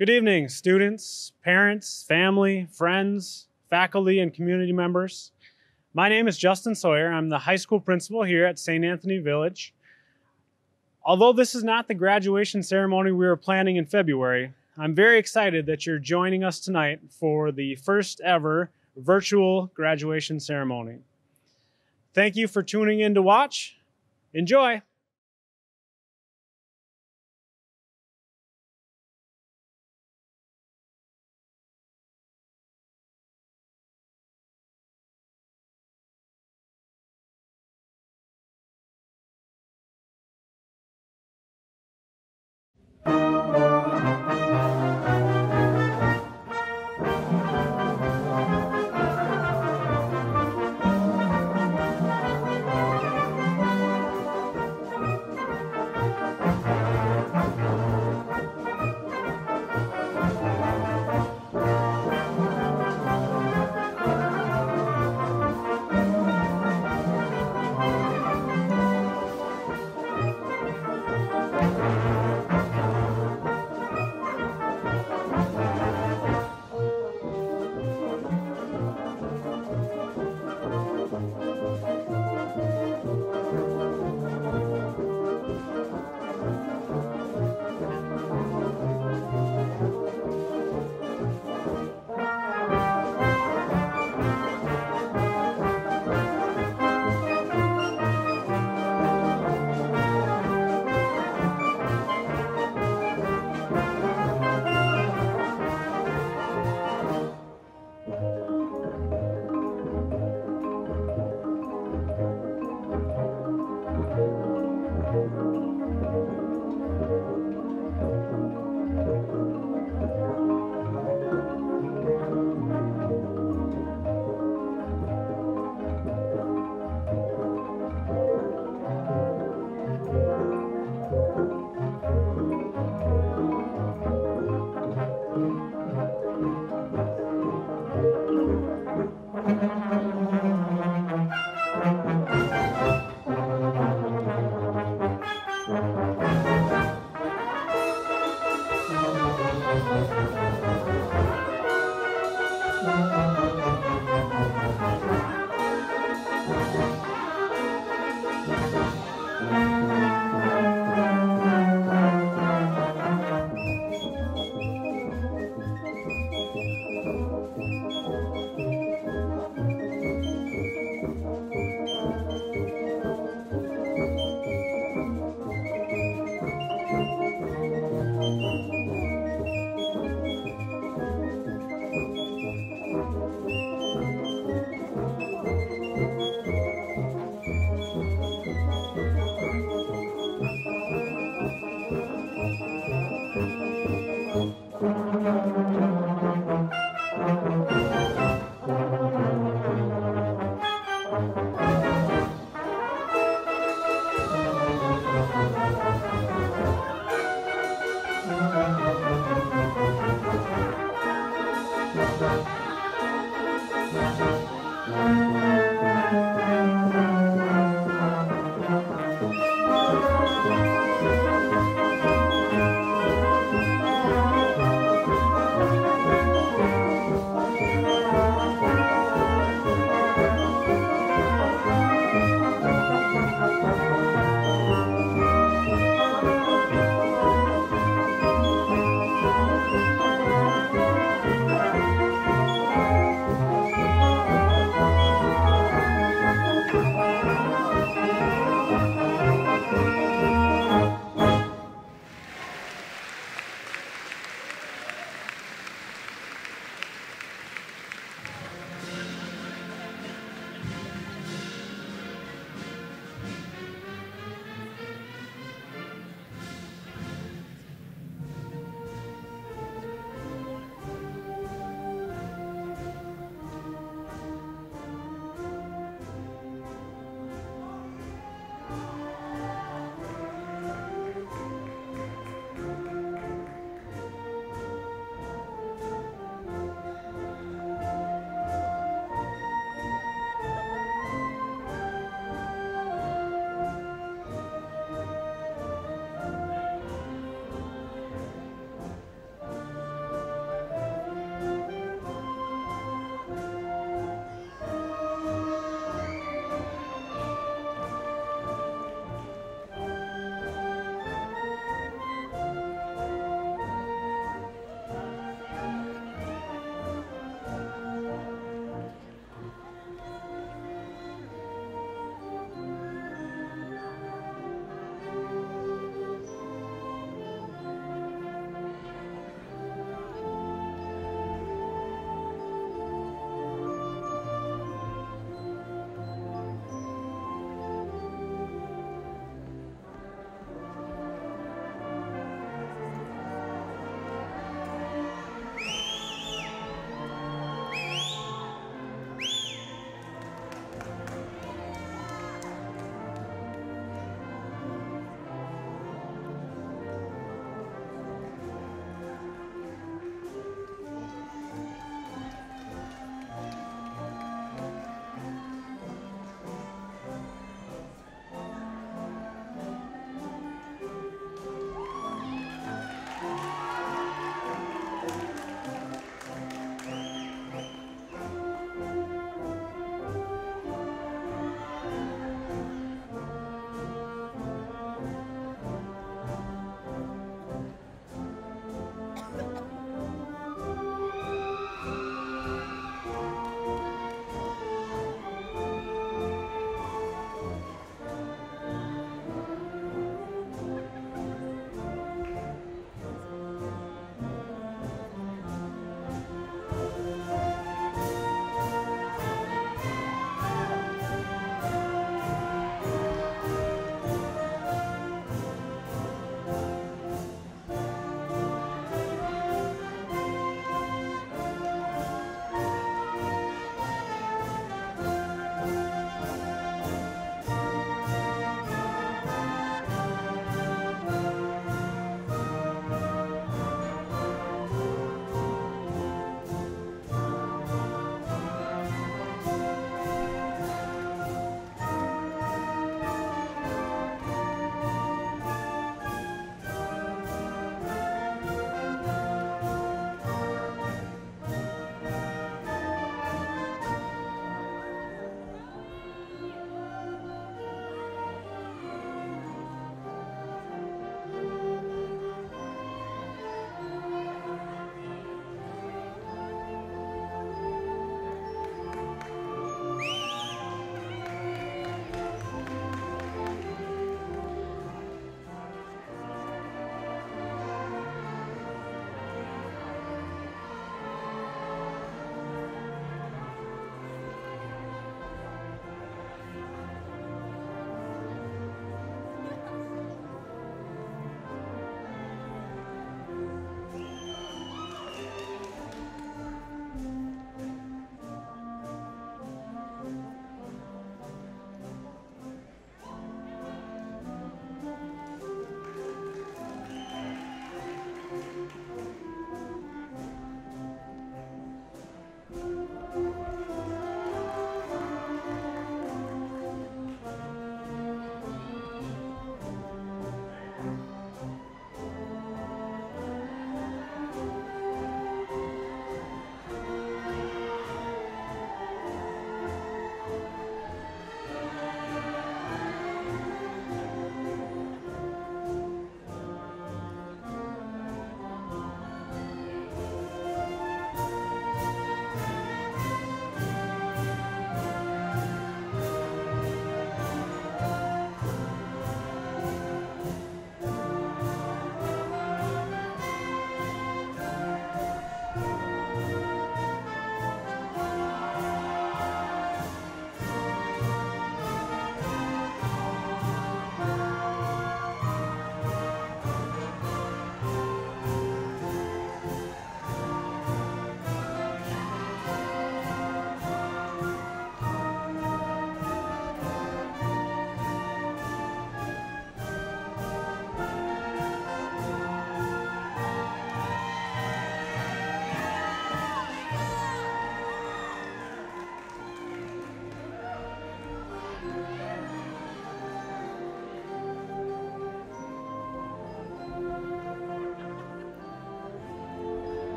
Good evening, students, parents, family, friends, faculty, and community members. My name is Justin Sawyer. I'm the high school principal here at St. Anthony Village. Although this is not the graduation ceremony we were planning in February, I'm very excited that you're joining us tonight for the first ever virtual graduation ceremony. Thank you for tuning in to watch. Enjoy!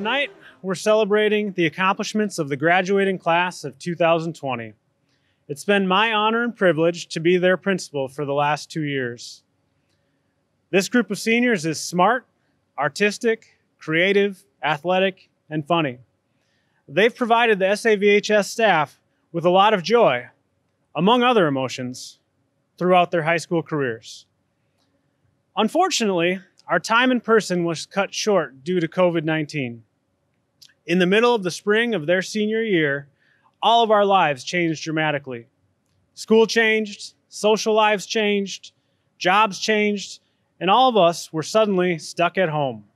Tonight, we're celebrating the accomplishments of the graduating class of 2020. It's been my honor and privilege to be their principal for the last two years. This group of seniors is smart, artistic, creative, athletic, and funny. They've provided the SAVHS staff with a lot of joy, among other emotions, throughout their high school careers. Unfortunately, our time in person was cut short due to COVID 19. In the middle of the spring of their senior year, all of our lives changed dramatically. School changed, social lives changed, jobs changed, and all of us were suddenly stuck at home.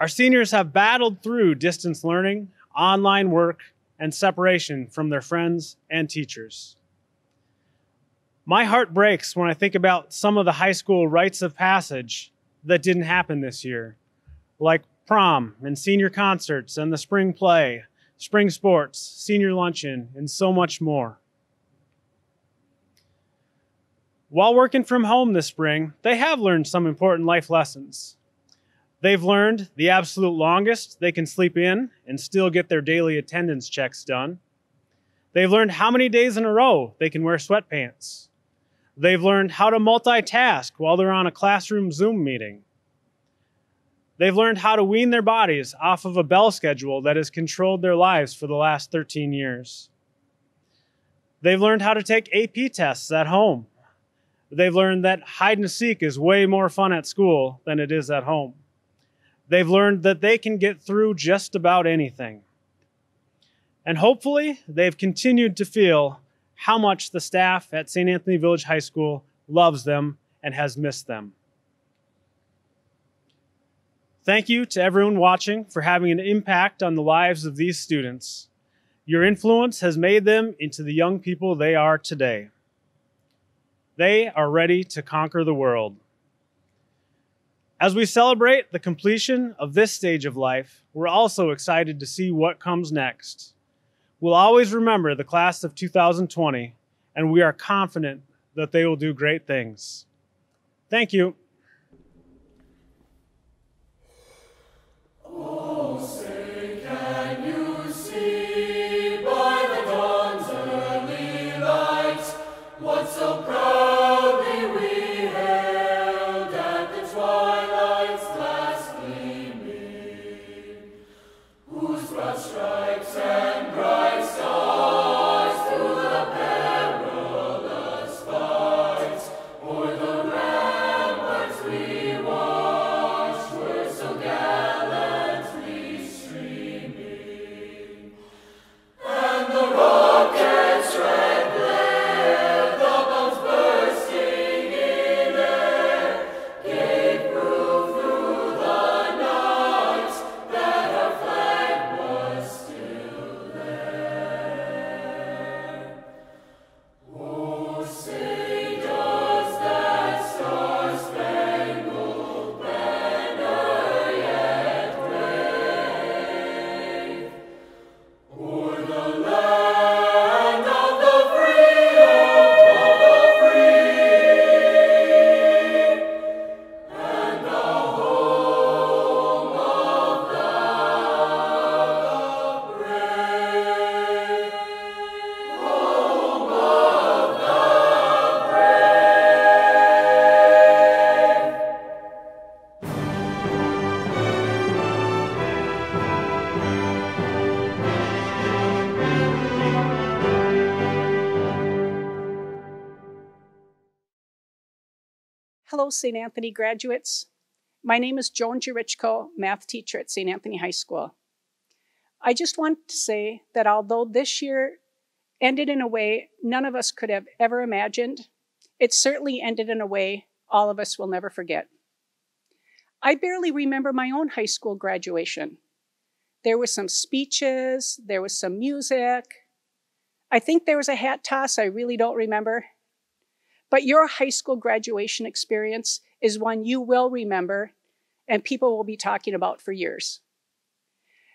Our seniors have battled through distance learning, online work, and separation from their friends and teachers. My heart breaks when I think about some of the high school rites of passage that didn't happen this year, like prom and senior concerts and the spring play, spring sports, senior luncheon, and so much more. While working from home this spring, they have learned some important life lessons. They've learned the absolute longest they can sleep in and still get their daily attendance checks done. They've learned how many days in a row they can wear sweatpants. They've learned how to multitask while they're on a classroom Zoom meeting. They've learned how to wean their bodies off of a bell schedule that has controlled their lives for the last 13 years. They've learned how to take AP tests at home. They've learned that hide and seek is way more fun at school than it is at home. They've learned that they can get through just about anything. And hopefully, they've continued to feel how much the staff at St. Anthony Village High School loves them and has missed them. Thank you to everyone watching for having an impact on the lives of these students. Your influence has made them into the young people they are today. They are ready to conquer the world. As we celebrate the completion of this stage of life, we're also excited to see what comes next. We'll always remember the class of 2020, and we are confident that they will do great things. Thank you. Hello, St. Anthony graduates. My name is Joan Jerichko, math teacher at St. Anthony High School. I just want to say that although this year ended in a way none of us could have ever imagined, it certainly ended in a way all of us will never forget. I barely remember my own high school graduation. There were some speeches, there was some music. I think there was a hat toss, I really don't remember. But your high school graduation experience is one you will remember and people will be talking about for years.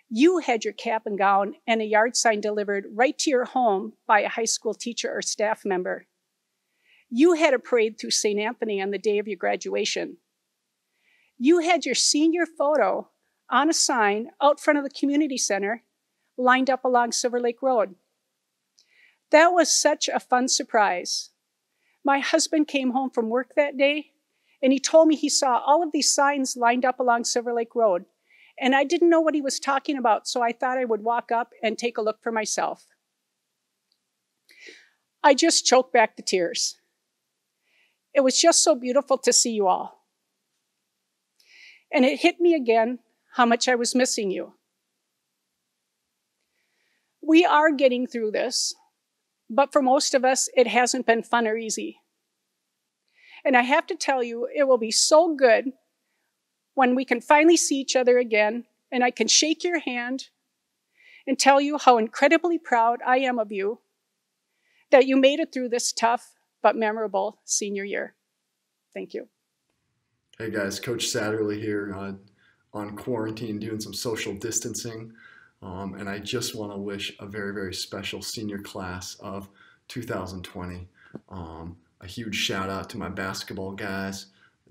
You had your cap and gown and a yard sign delivered right to your home by a high school teacher or staff member. You had a parade through St. Anthony on the day of your graduation. you had your senior photo on a sign out front of the community center lined up along Silver Lake Road. That was such a fun surprise. My husband came home from work that day and he told me he saw all of these signs lined up along Silver Lake Road. And I didn't know what he was talking about, so I thought I would walk up and take a look for myself. I just choked back the tears. It was just so beautiful to see you all. And it hit me again how much I was missing you. We are getting through this, but for most of us, it hasn't been fun or easy. And I have to tell you, it will be so good when we can finally see each other again and I can shake your hand and tell you how incredibly proud I am of you that you made it through this tough but memorable senior year. Thank you. Hey guys, Coach Satterley here uh, on quarantine doing some social distancing. Um, and I just want to wish a very, very special senior class of 2020. Um, a huge shout out to my basketball guys,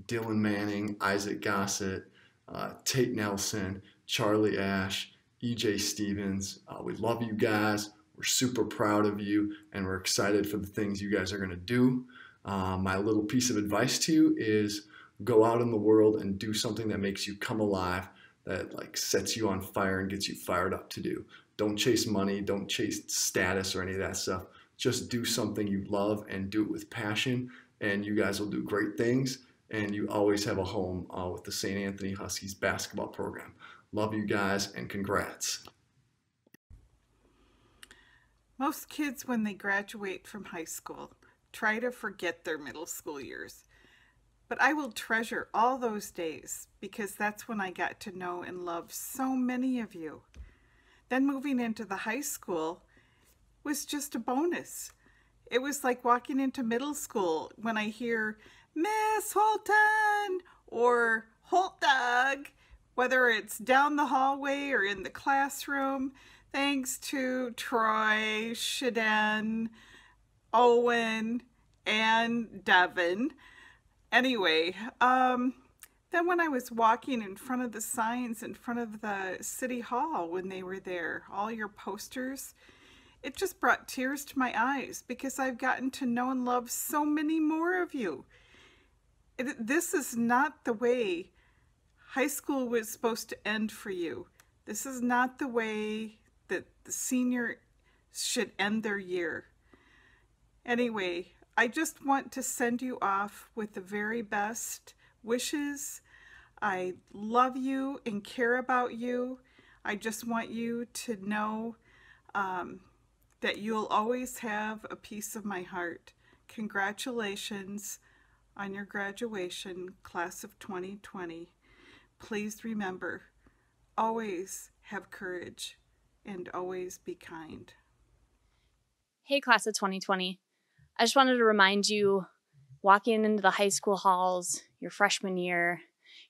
Dylan Manning, Isaac Gossett, uh, Tate Nelson, Charlie Ash, EJ Stevens. Uh, we love you guys. We're super proud of you, and we're excited for the things you guys are going to do. Uh, my little piece of advice to you is go out in the world and do something that makes you come alive, that like sets you on fire and gets you fired up to do. Don't chase money, don't chase status or any of that stuff. Just do something you love and do it with passion, and you guys will do great things. And you always have a home uh, with the St. Anthony Huskies basketball program. Love you guys and congrats. Most kids, when they graduate from high school, try to forget their middle school years. But I will treasure all those days because that's when I got to know and love so many of you. Then moving into the high school was just a bonus. It was like walking into middle school when I hear Miss Holton or Holt Doug, whether it's down the hallway or in the classroom thanks to Troy, Shaden, Owen, and Devin. Anyway, um, then when I was walking in front of the signs in front of the city hall when they were there, all your posters, it just brought tears to my eyes because I've gotten to know and love so many more of you. It, this is not the way high school was supposed to end for you. This is not the way that the senior should end their year. Anyway, I just want to send you off with the very best wishes. I love you and care about you. I just want you to know um, that you'll always have a piece of my heart. Congratulations on your graduation, class of 2020. Please remember, always have courage and always be kind. Hey, class of 2020. I just wanted to remind you walking into the high school halls your freshman year,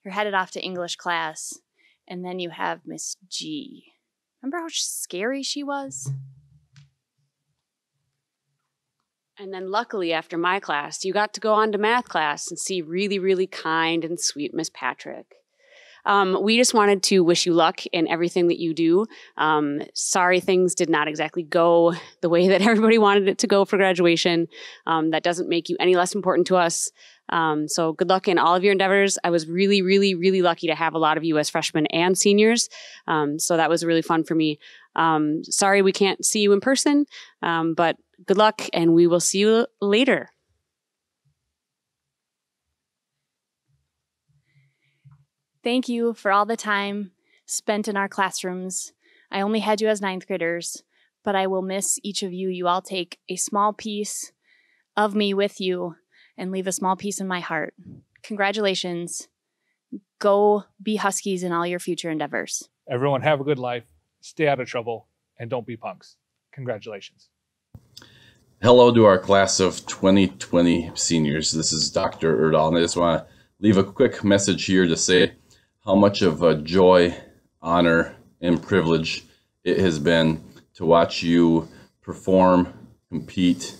you're headed off to English class, and then you have Miss G. Remember how scary she was? And then, luckily, after my class, you got to go on to math class and see really, really kind and sweet Miss Patrick. Um, we just wanted to wish you luck in everything that you do. Um, sorry, things did not exactly go the way that everybody wanted it to go for graduation. Um, that doesn't make you any less important to us. Um, so good luck in all of your endeavors. I was really, really, really lucky to have a lot of you as freshmen and seniors. Um, so that was really fun for me. Um, sorry we can't see you in person, but good luck and we will see you later. Thank you for all the time spent in our classrooms. I only had you as ninth graders, but I will miss each of you. You all take a small piece of me with you and leave a small piece in my heart. Congratulations. Go be Huskies in all your future endeavors. Everyone, have a good life, stay out of trouble, and don't be punks. Congratulations. Hello to our class of 2020 seniors. This is Dr. Erdahl, and I just want to leave a quick message here to say how much of a joy, honor, and privilege it has been to watch you perform, compete,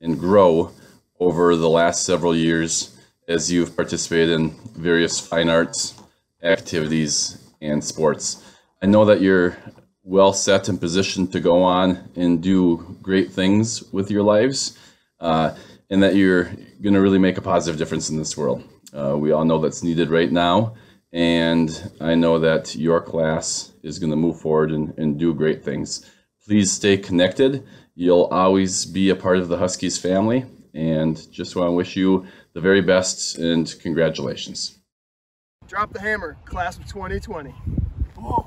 and grow over the last several years as you've participated in various fine arts activities and sports. I know that you're well set and positioned to go on and do great things with your lives, uh, and that you're going to really make a positive difference in this world. Uh, we all know that's needed right now, and I know that your class is going to move forward and, and do great things. Please stay connected. You'll always be a part of the Huskies family, and just want to wish you the very best and congratulations. Drop the hammer, class of 2020. Whoa,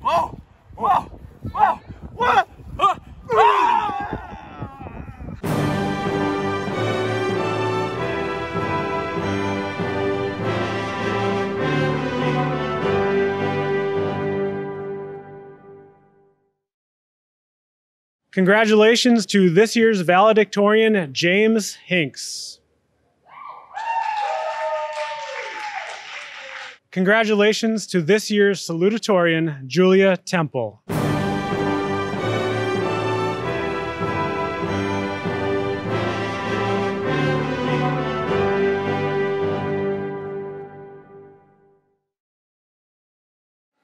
whoa, whoa, whoa, whoa, whoa. Congratulations to this year's valedictorian, James Hinks. Congratulations to this year's salutatorian, Julia Temple.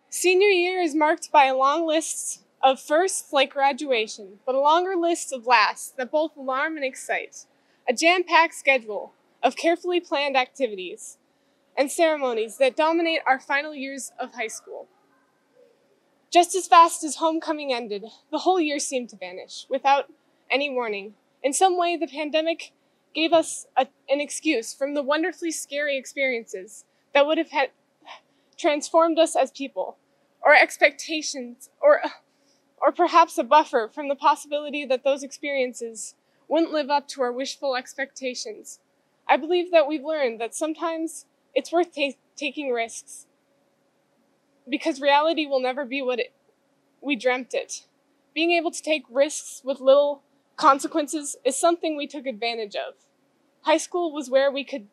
Senior year is marked by a long list of firsts like graduation, but a longer list of lasts that both alarm and excite. A jam packed schedule of carefully planned activities and ceremonies that dominate our final years of high school. Just as fast as homecoming ended, the whole year seemed to vanish without any warning. In some way, the pandemic gave us a, an excuse from the wonderfully scary experiences that would have transformed us as people, or expectations, or or perhaps a buffer from the possibility that those experiences wouldn't live up to our wishful expectations. I believe that we've learned that sometimes it's worth ta- taking risks because reality will never be what it, we dreamt it. Being able to take risks with little consequences is something we took advantage of. High school was where we could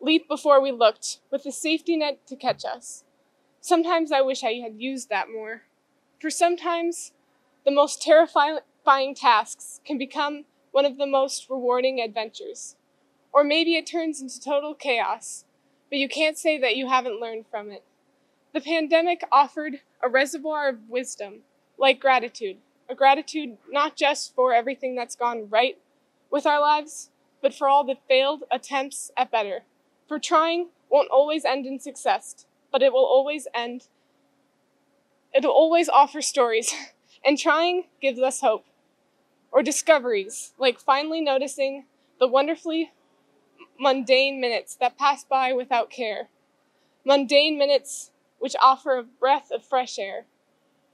leap before we looked, with a safety net to catch us. Sometimes I wish I had used that more. For sometimes the most terrifying tasks can become one of the most rewarding adventures. Or maybe it turns into total chaos, but you can't say that you haven't learned from it. The pandemic offered a reservoir of wisdom, like gratitude, a gratitude not just for everything that's gone right with our lives, but for all the failed attempts at better. For trying won't always end in success, but it will always end, it'll always offer stories And trying gives us hope. Or discoveries, like finally noticing the wonderfully mundane minutes that pass by without care. Mundane minutes which offer a breath of fresh air.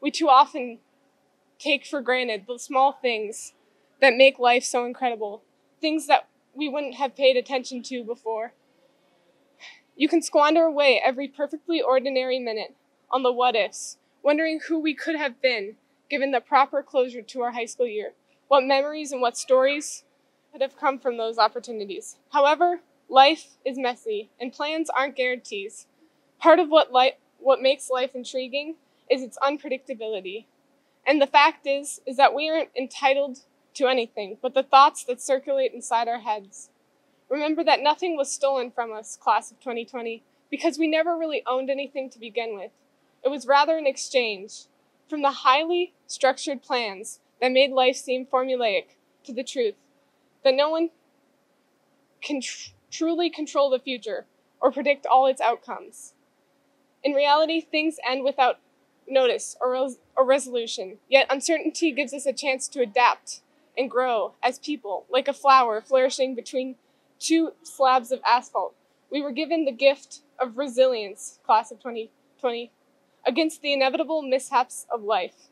We too often take for granted the small things that make life so incredible, things that we wouldn't have paid attention to before. You can squander away every perfectly ordinary minute on the what ifs, wondering who we could have been given the proper closure to our high school year, what memories and what stories could have come from those opportunities. However, life is messy and plans aren't guarantees. Part of what, li- what makes life intriguing is its unpredictability. And the fact is, is that we aren't entitled to anything but the thoughts that circulate inside our heads. Remember that nothing was stolen from us, class of 2020, because we never really owned anything to begin with. It was rather an exchange, from the highly structured plans that made life seem formulaic to the truth that no one can tr- truly control the future or predict all its outcomes. In reality, things end without notice or, res- or resolution, yet uncertainty gives us a chance to adapt and grow as people, like a flower flourishing between two slabs of asphalt. We were given the gift of resilience, class of 2020, against the inevitable mishaps of life,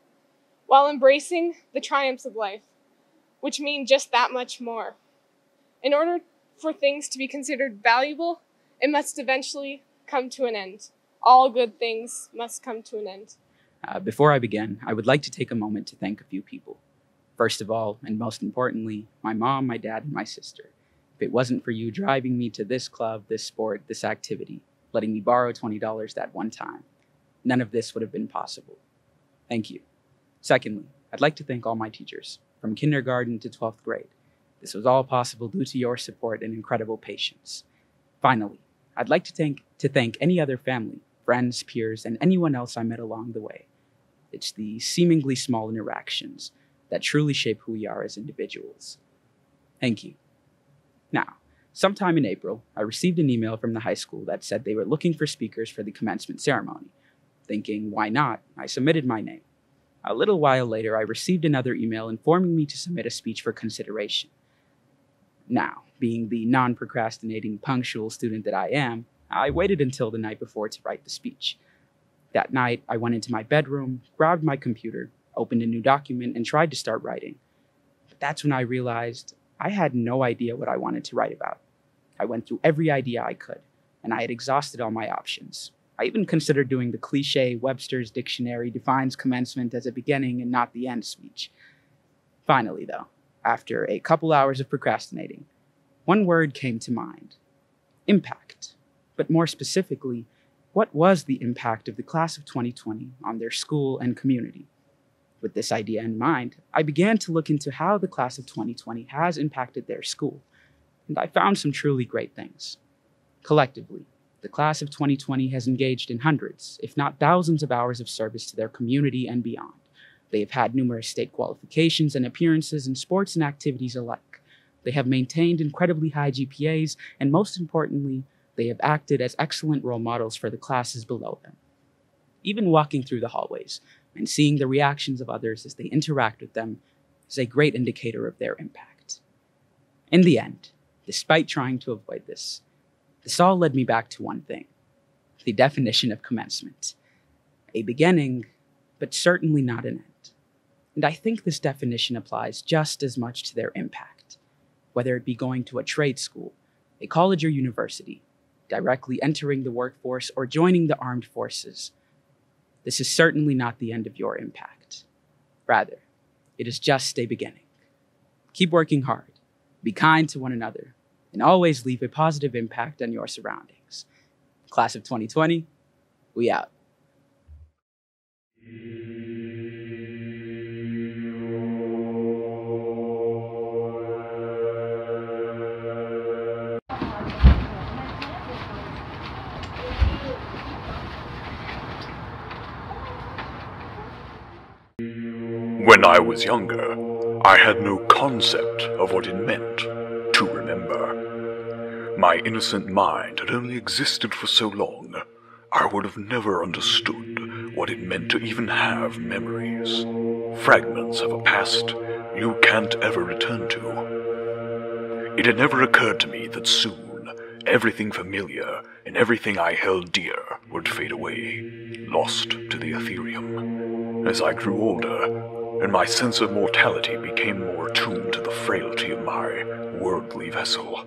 while embracing the triumphs of life, which mean just that much more. In order for things to be considered valuable, it must eventually come to an end. All good things must come to an end. Uh, before I begin, I would like to take a moment to thank a few people. First of all, and most importantly, my mom, my dad, and my sister. If it wasn't for you driving me to this club, this sport, this activity, letting me borrow $20 that one time, none of this would have been possible. Thank you. Secondly, I'd like to thank all my teachers, from kindergarten to 12th grade. This was all possible due to your support and incredible patience. Finally, I'd like to thank, to thank any other family, friends, peers, and anyone else I met along the way. It's the seemingly small interactions that truly shape who we are as individuals. Thank you. Now, sometime in April, I received an email from the high school that said they were looking for speakers for the commencement ceremony. Thinking, why not? I submitted my name. A little while later, I received another email informing me to submit a speech for consideration. Now, being the non procrastinating, punctual student that I am, I waited until the night before to write the speech. That night, I went into my bedroom, grabbed my computer, opened a new document, and tried to start writing. But that's when I realized I had no idea what I wanted to write about. I went through every idea I could, and I had exhausted all my options. I even considered doing the cliche Webster's dictionary defines commencement as a beginning and not the end speech. Finally, though, after a couple hours of procrastinating, one word came to mind impact. But more specifically, what was the impact of the class of 2020 on their school and community? With this idea in mind, I began to look into how the class of 2020 has impacted their school, and I found some truly great things. Collectively, the class of 2020 has engaged in hundreds, if not thousands, of hours of service to their community and beyond. They have had numerous state qualifications and appearances in sports and activities alike. They have maintained incredibly high GPAs, and most importantly, they have acted as excellent role models for the classes below them. Even walking through the hallways and seeing the reactions of others as they interact with them is a great indicator of their impact. In the end, despite trying to avoid this, this all led me back to one thing the definition of commencement a beginning, but certainly not an end. And I think this definition applies just as much to their impact, whether it be going to a trade school, a college or university, directly entering the workforce, or joining the armed forces. This is certainly not the end of your impact. Rather, it is just a beginning. Keep working hard, be kind to one another, and always leave a positive impact on your surroundings. Class of 2020, we out. When I was younger, I had no concept of what it meant. My innocent mind had only existed for so long, I would have never understood what it meant to even have memories. Fragments of a past you can't ever return to. It had never occurred to me that soon everything familiar and everything I held dear would fade away, lost to the ethereum. As I grew older, and my sense of mortality became more attuned to the frailty of my worldly vessel,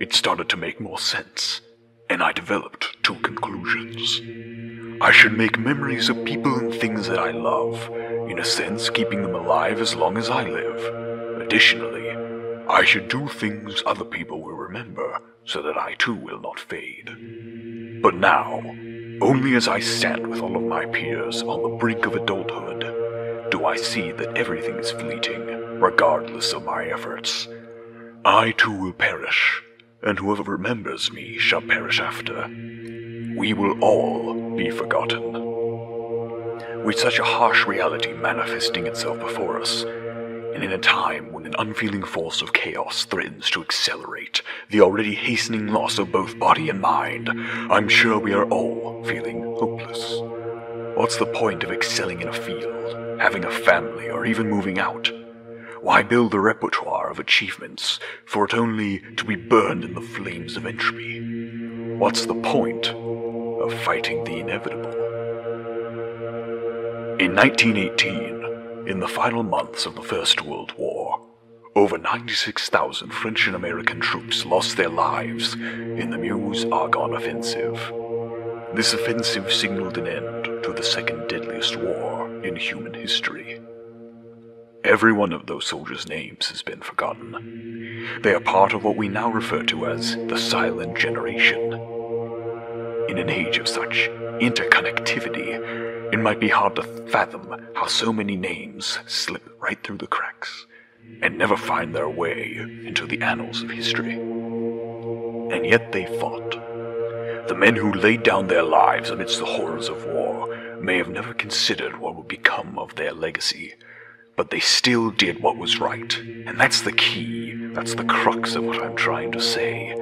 it started to make more sense, and I developed two conclusions. I should make memories of people and things that I love, in a sense, keeping them alive as long as I live. Additionally, I should do things other people will remember, so that I too will not fade. But now, only as I stand with all of my peers on the brink of adulthood, do I see that everything is fleeting, regardless of my efforts. I too will perish, and whoever remembers me shall perish after. We will all be forgotten. With such a harsh reality manifesting itself before us, and in a time when an unfeeling force of chaos threatens to accelerate the already hastening loss of both body and mind, I'm sure we are all feeling hopeless. What's the point of excelling in a field, having a family, or even moving out? Why build a repertoire of achievements for it only to be burned in the flames of entropy? What's the point of fighting the inevitable? In 1918, in the final months of the First World War, over 96,000 French and American troops lost their lives in the Meuse Argonne Offensive. This offensive signaled an end to the second deadliest war in human history. Every one of those soldiers' names has been forgotten. They are part of what we now refer to as the Silent Generation. In an age of such interconnectivity, it might be hard to fathom how so many names slip right through the cracks and never find their way into the annals of history. and yet they fought. The men who laid down their lives amidst the horrors of war may have never considered what would become of their legacy, but they still did what was right. And that's the key, that's the crux of what I'm trying to say.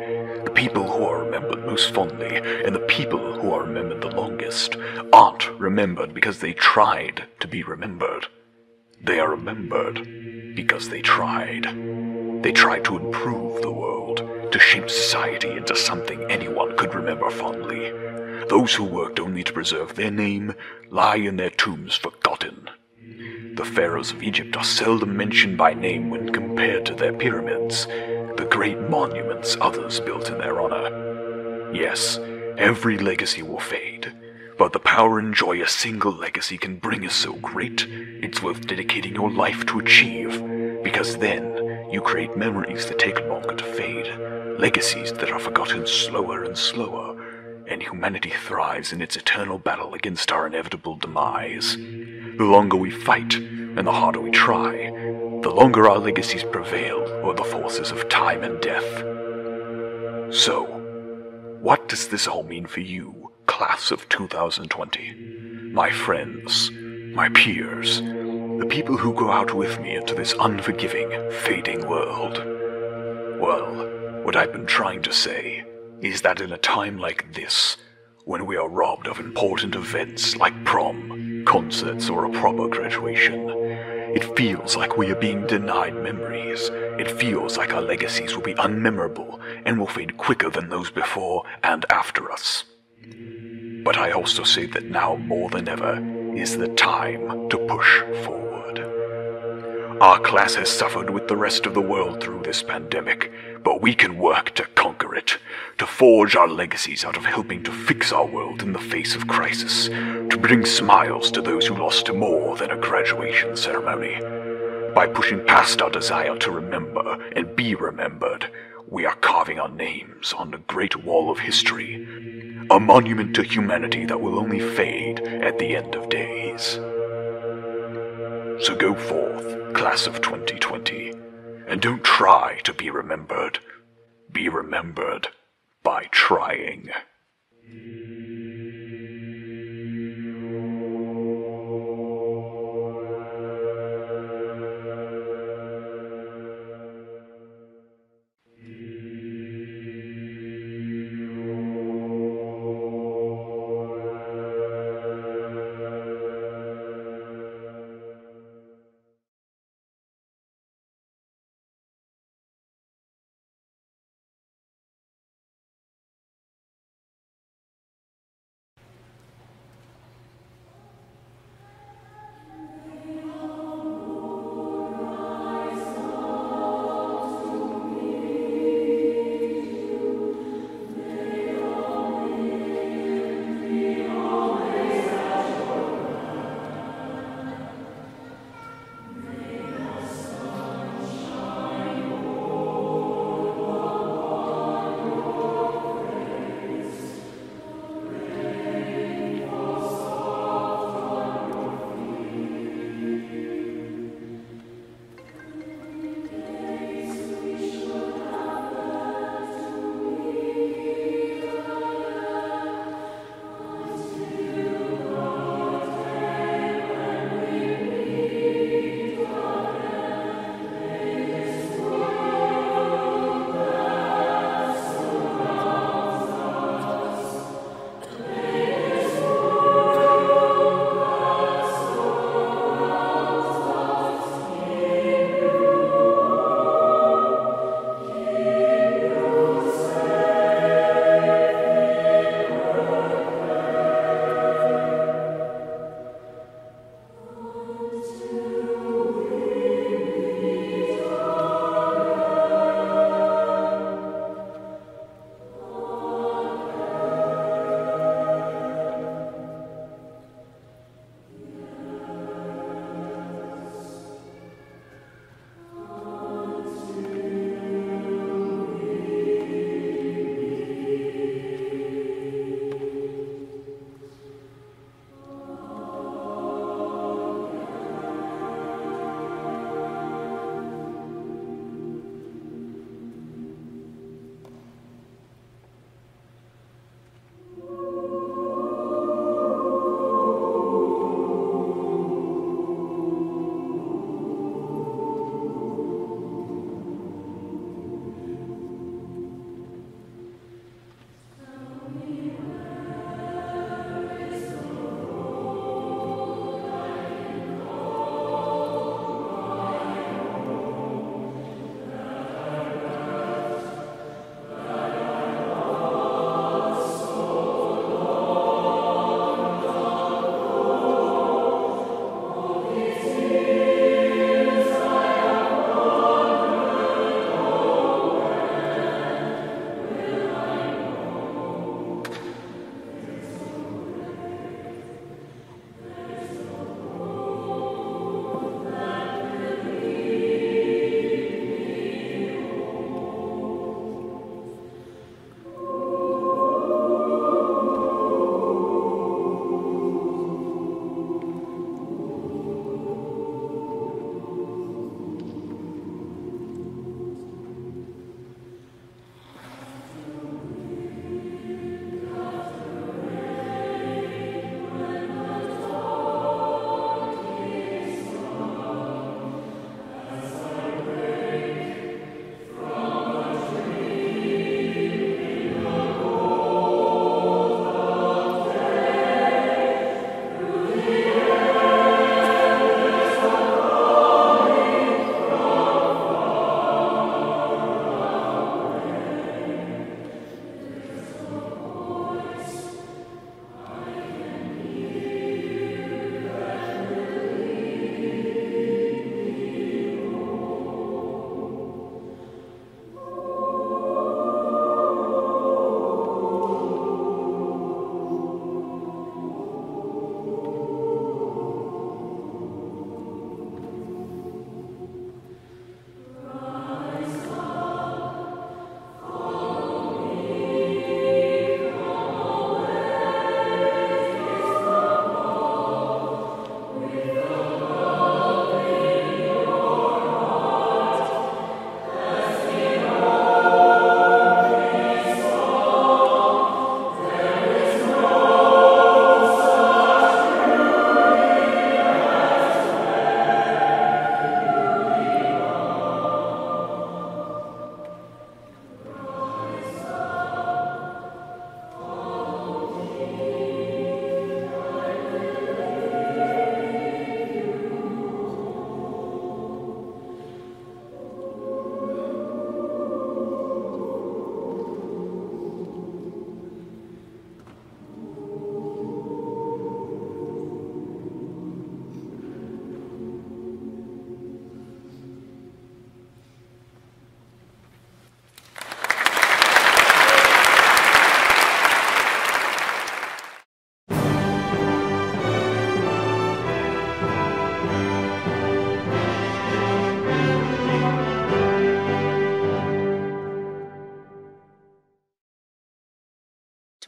The people who are remembered most fondly, and the people who are remembered the longest, aren't remembered because they tried to be remembered. They are remembered because they tried. They tried to improve the world, to shape society into something anyone could remember fondly. Those who worked only to preserve their name lie in their tombs forgotten. The pharaohs of Egypt are seldom mentioned by name when compared to their pyramids, the great monuments others built in their honor. Yes, every legacy will fade, but the power and joy a single legacy can bring is so great, it's worth dedicating your life to achieve, because then you create memories that take longer to fade, legacies that are forgotten slower and slower, and humanity thrives in its eternal battle against our inevitable demise. The longer we fight, and the harder we try, the longer our legacies prevail over the forces of time and death. So, what does this all mean for you, class of 2020? My friends, my peers, the people who go out with me into this unforgiving, fading world. Well, what I've been trying to say is that in a time like this, when we are robbed of important events like prom, concerts, or a proper graduation, it feels like we are being denied memories. It feels like our legacies will be unmemorable and will fade quicker than those before and after us. But I also say that now more than ever is the time to push forward. Our class has suffered with the rest of the world through this pandemic, but we can work to conquer it, to forge our legacies out of helping to fix our world in the face of crisis, to bring smiles to those who lost more than a graduation ceremony. By pushing past our desire to remember and be remembered, we are carving our names on the great wall of history, a monument to humanity that will only fade at the end of days. So go forth, class of 2020, and don't try to be remembered. Be remembered by trying.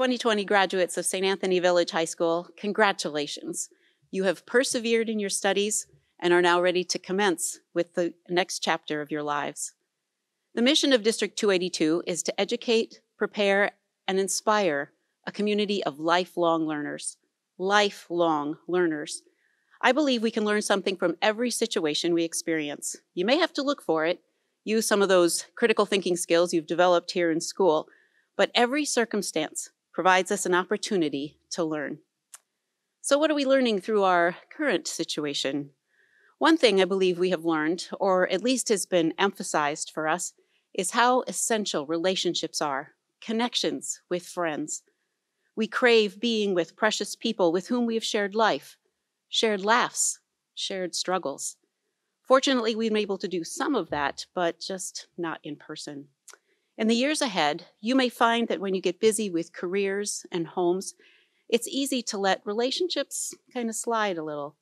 2020 graduates of St. Anthony Village High School, congratulations. You have persevered in your studies and are now ready to commence with the next chapter of your lives. The mission of District 282 is to educate, prepare, and inspire a community of lifelong learners. Lifelong learners. I believe we can learn something from every situation we experience. You may have to look for it, use some of those critical thinking skills you've developed here in school, but every circumstance provides us an opportunity to learn. So, what are we learning through our current situation? One thing I believe we have learned, or at least has been emphasized for us, is how essential relationships are connections with friends. We crave being with precious people with whom we have shared life, shared laughs, shared struggles. Fortunately, we've been able to do some of that, but just not in person. In the years ahead, you may find that when you get busy with careers and homes, it's easy to let relationships kind of slide a little.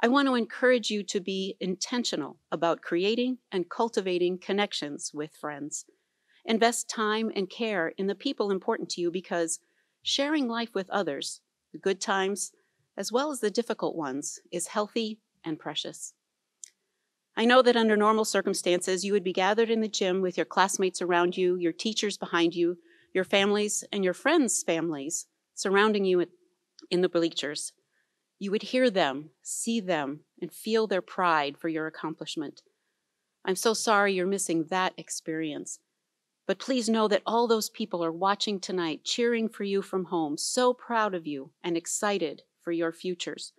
I want to encourage you to be intentional about creating and cultivating connections with friends. Invest time and care in the people important to you because sharing life with others, the good times as well as the difficult ones, is healthy and precious. I know that under normal circumstances, you would be gathered in the gym with your classmates around you, your teachers behind you, your families, and your friends' families surrounding you in the bleachers. You would hear them, see them, and feel their pride for your accomplishment. I'm so sorry you're missing that experience. But please know that all those people are watching tonight, cheering for you from home, so proud of you and excited for your futures.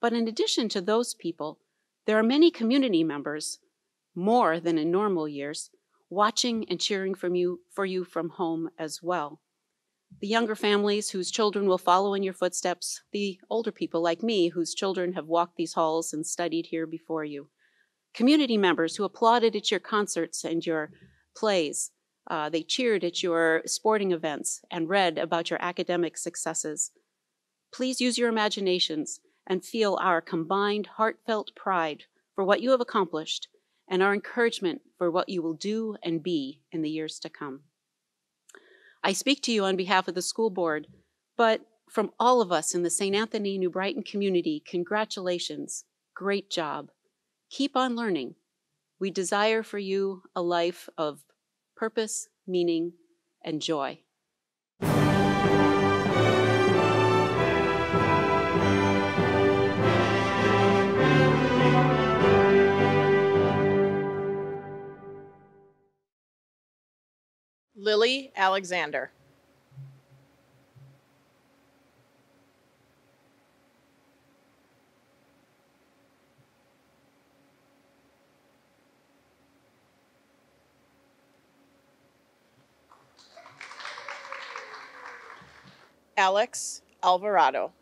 But in addition to those people, there are many community members, more than in normal years, watching and cheering from you, for you from home as well. The younger families whose children will follow in your footsteps, the older people like me whose children have walked these halls and studied here before you. Community members who applauded at your concerts and your plays. Uh, they cheered at your sporting events and read about your academic successes. Please use your imaginations and feel our combined heartfelt pride for what you have accomplished and our encouragement for what you will do and be in the years to come. I speak to you on behalf of the school board, but from all of us in the St. Anthony New Brighton community, congratulations. Great job. Keep on learning. We desire for you a life of purpose, meaning, and joy. Lily Alexander. Alex Alvarado.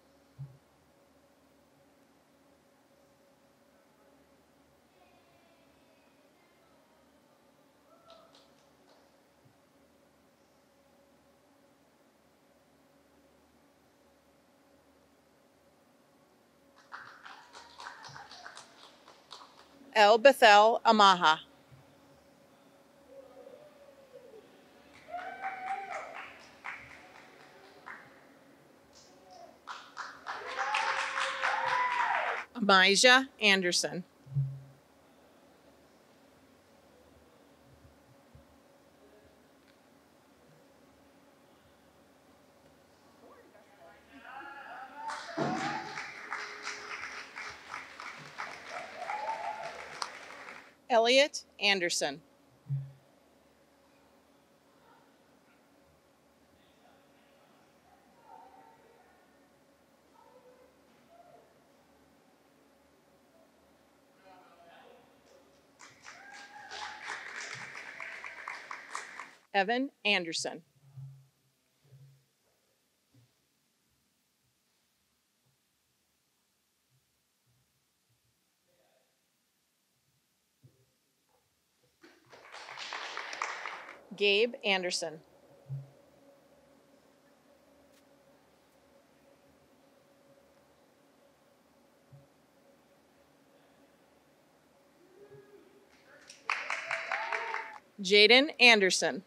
El Bethel Amaha. Amijah Anderson. Anderson. Evan Anderson. Gabe Anderson. Jaden Anderson.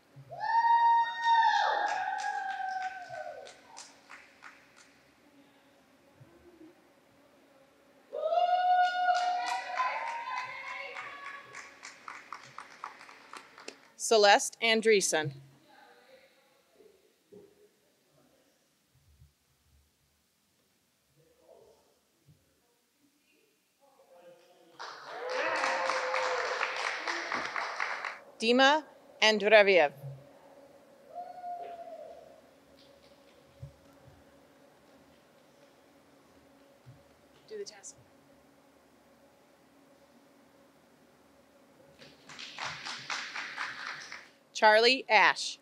Celeste Andreessen. Dima Andreviev. Charlie Ash.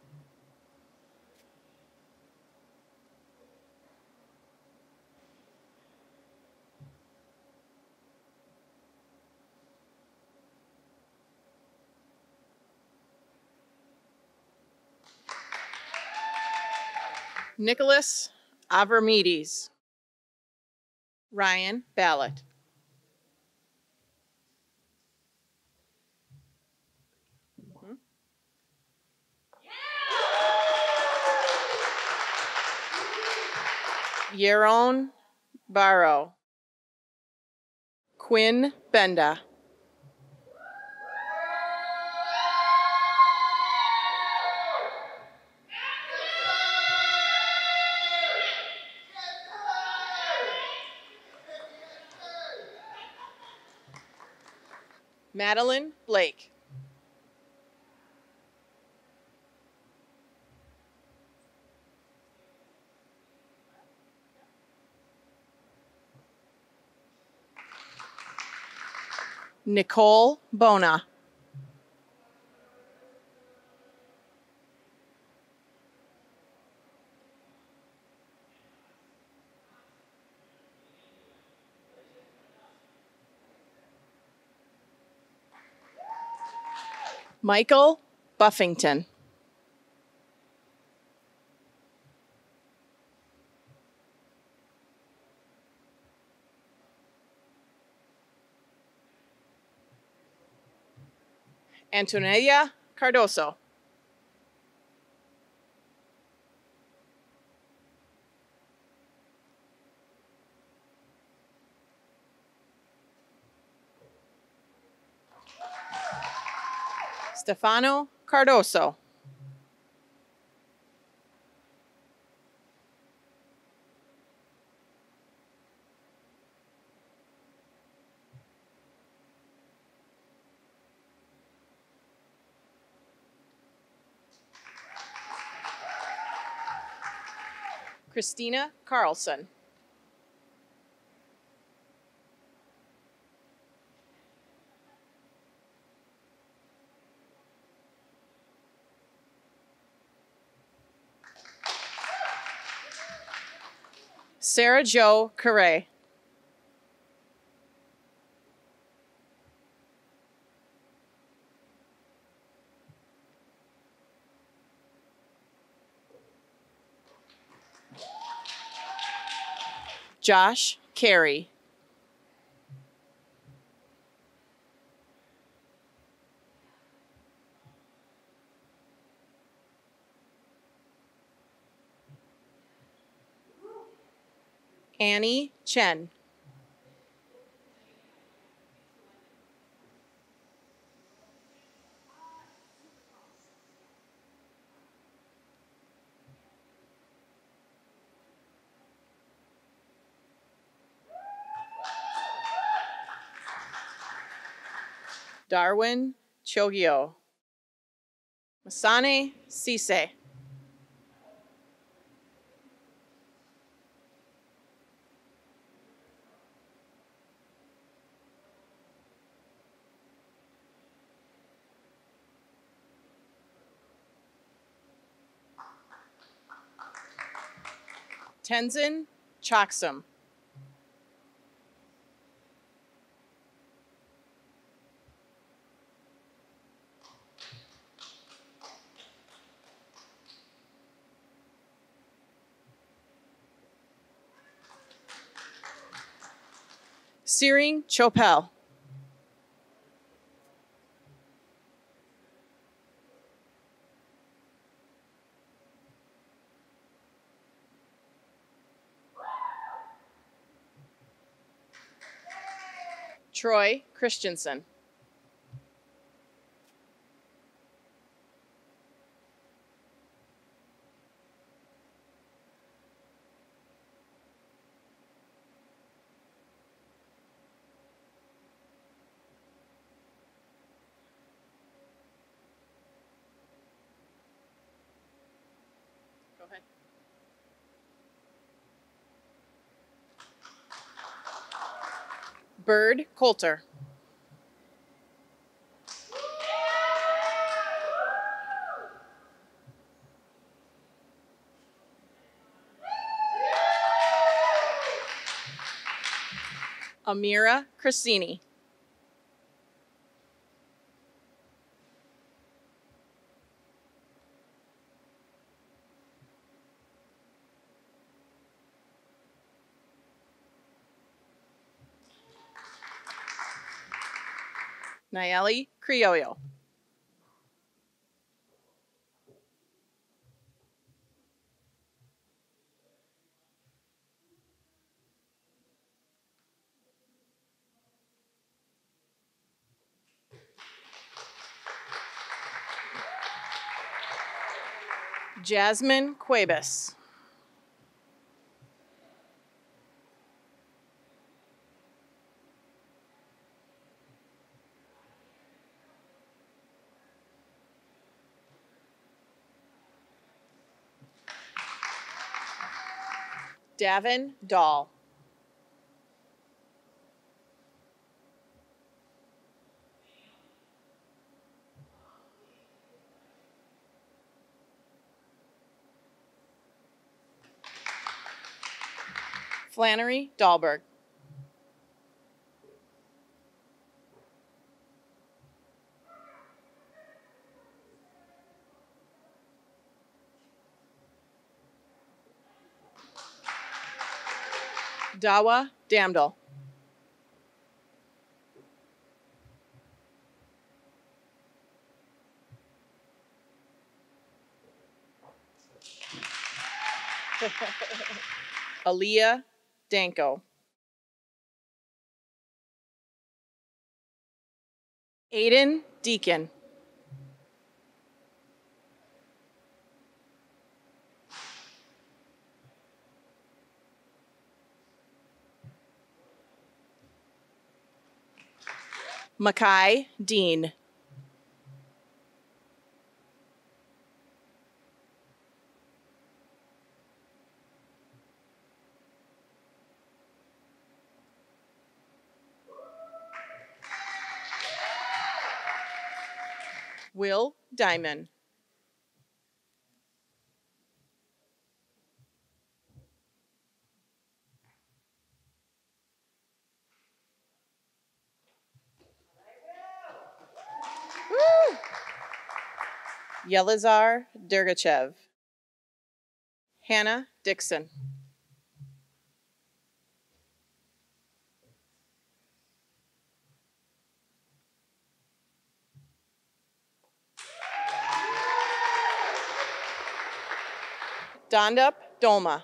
Nicholas Avermides. Ryan Ballot. Yaron Barrow. Quinn Benda. Madeline Blake. Nicole Bona. Michael Buffington. Antonella Cardoso. Stefano Cardoso. Christina Carlson. Sarah Jo Correa. Josh Carey. Annie Chen. Darwin Chogio. Masane Sise. Tenzin Choksum. Tsering Chopel. Troy Christensen. Bird Coulter. Amira Cressini. Nayeli Criollo. Jasmine Cuevas. Davin Dahl. Flannery Dahlberg. Dawa Damdal. Aaliyah Danko. Aiden Deacon. Makai Dean. Will Diamond. Yelizar Dergachev. Hannah Dixon. Dondup Dolma.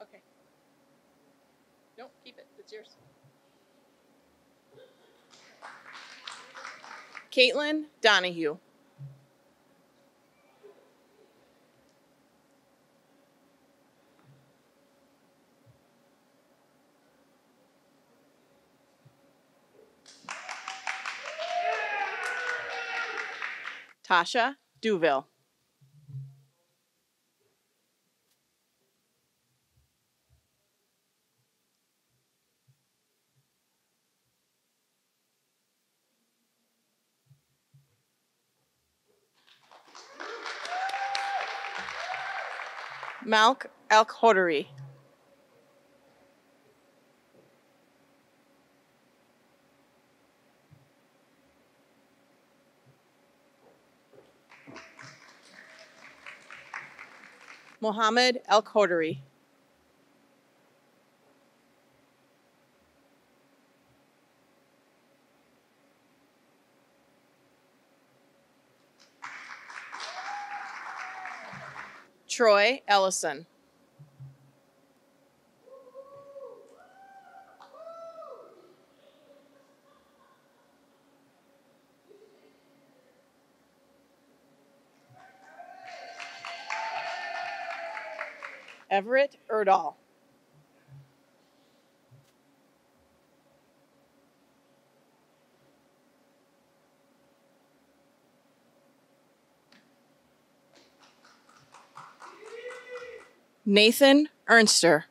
Okay. No, keep it. It's yours. Caitlin Donahue. Tasha Duville. Malk El Khodari. Mohammed El Khodari. Troy Ellison. Everett Erdahl. Nathan Ernster.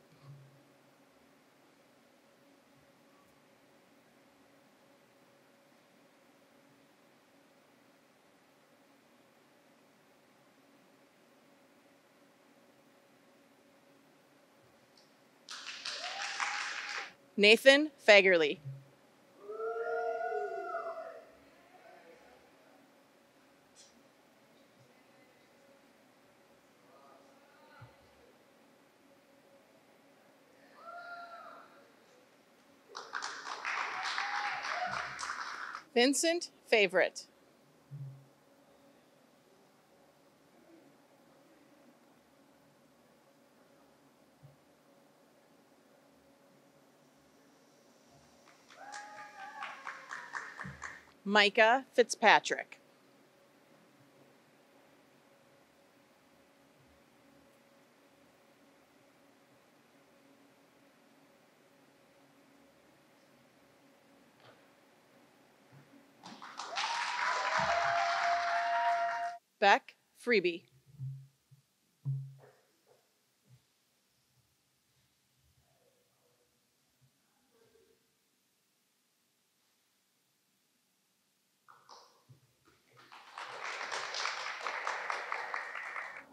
Nathan Fagerly. Vincent Favorite. Micah Fitzpatrick. Freebie.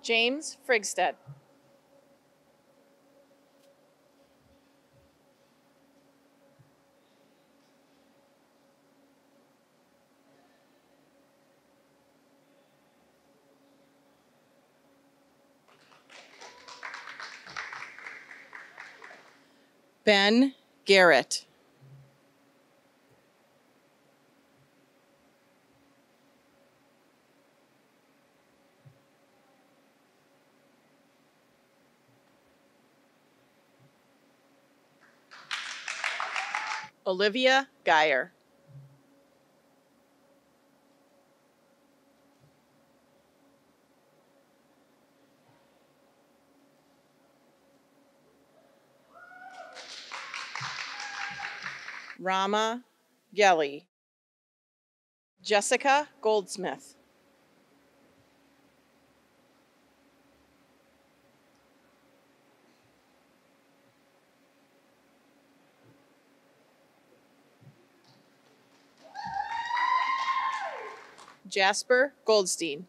James Frigstead. Ben Garrett. Olivia Geyer. Rama Gelly. Jessica Goldsmith. Jasper Goldstein.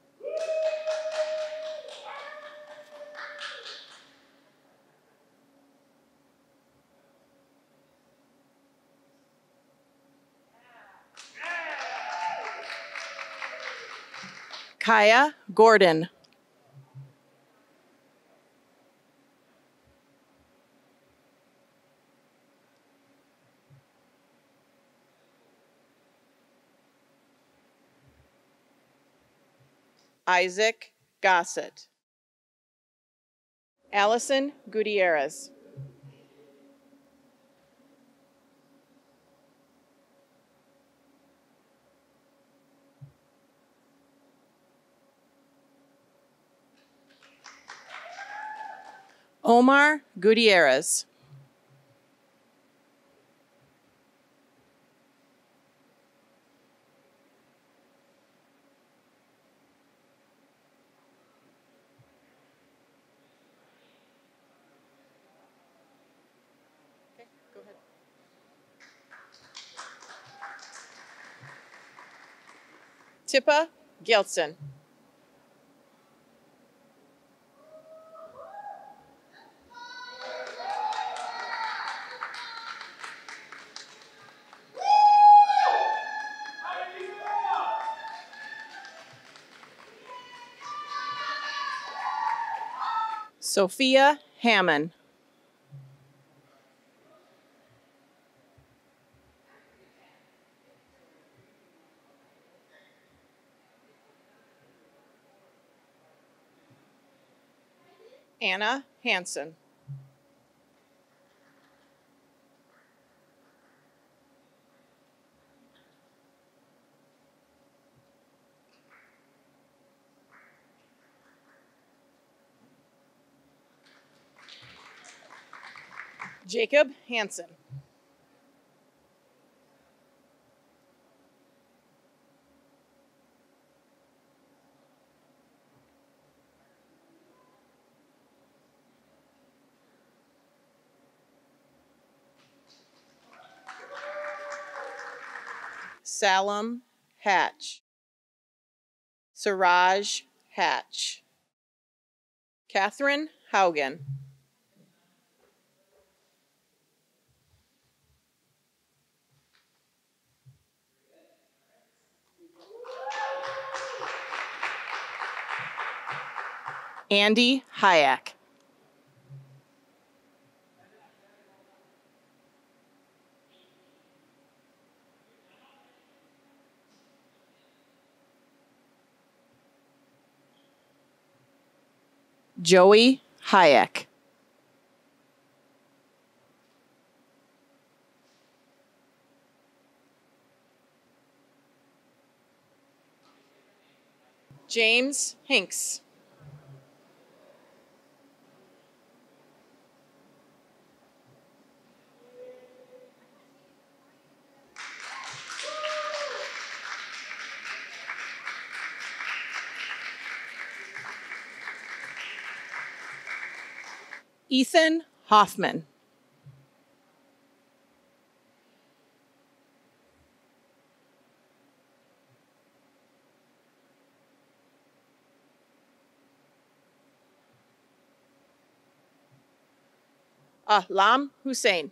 Kaya Gordon. Isaac Gossett. Allison Gutierrez. Omar Gutierrez. Tippa Gelson. Sophia Hammond. Anna Hansen. Jacob Hansen. Salam Hatch, Siraj Hatch, Catherine Haugen. Andy Hayek. Joey Hayek. James Hinks. Ethan Hoffman. Uh, Ahlam Hussein.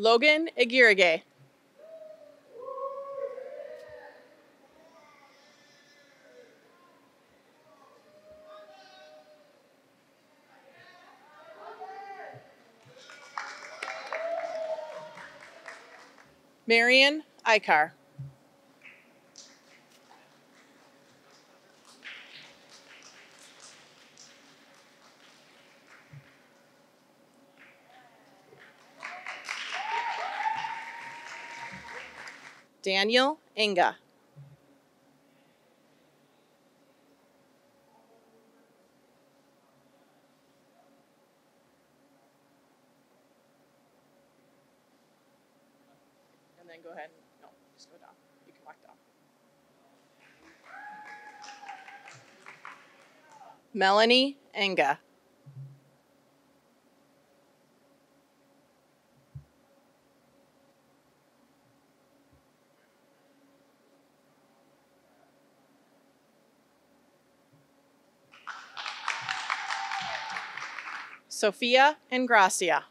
Logan Aguirre. Marion Ikar. Daniel Inga. And then go ahead and, no, just go down. You can walk down. Melanie Enga. Sophia and Gracia.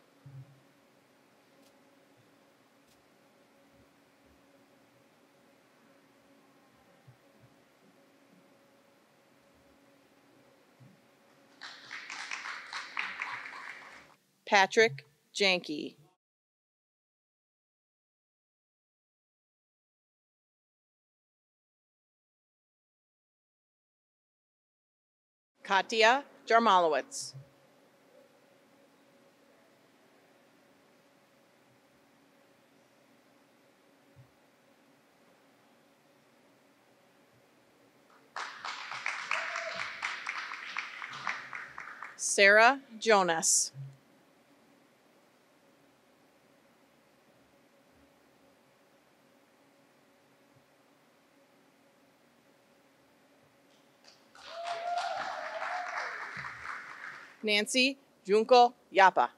Patrick Janke. Katya Jarmalowitz. Sarah Jonas. Nancy Junko Yapa.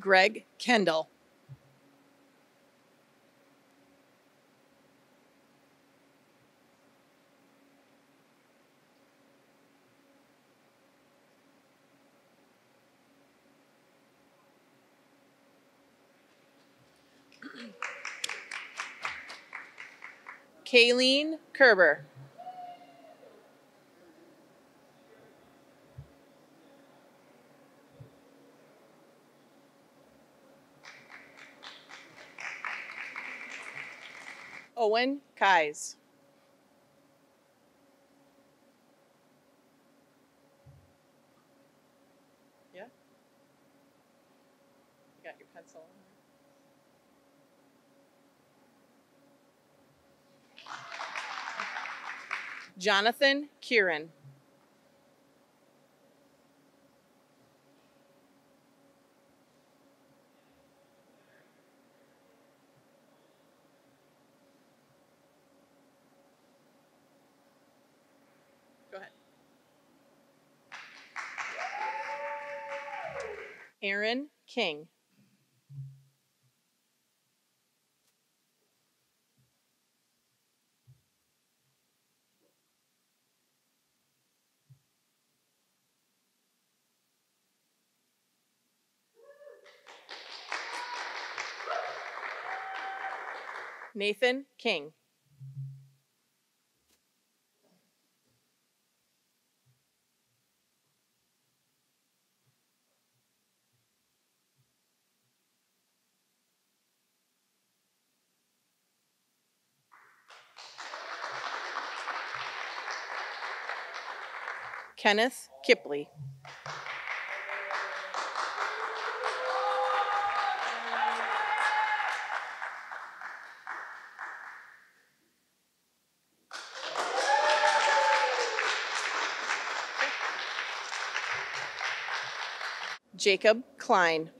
Greg Kendall. Kayleen Kerber. Owen Kais. Jonathan Kieran. Aaron King. Nathan King. Kenneth Kipley. Jacob Klein.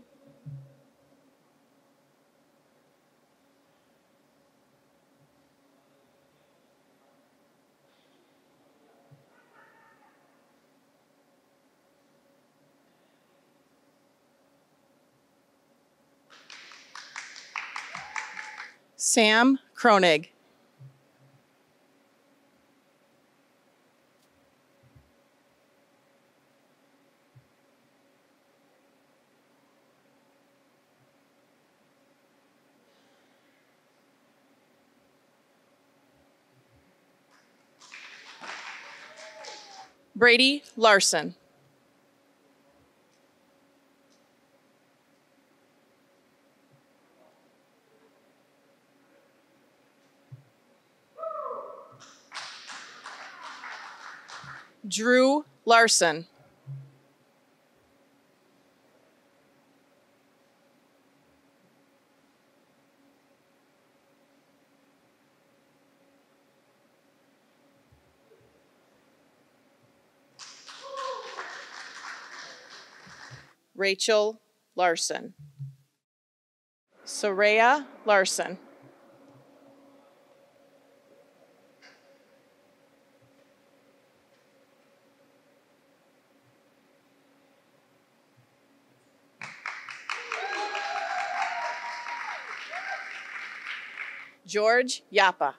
Sam Kronig. Brady Larson. Drew Larson. Rachel Larson. Soraya Larson. George Yapa.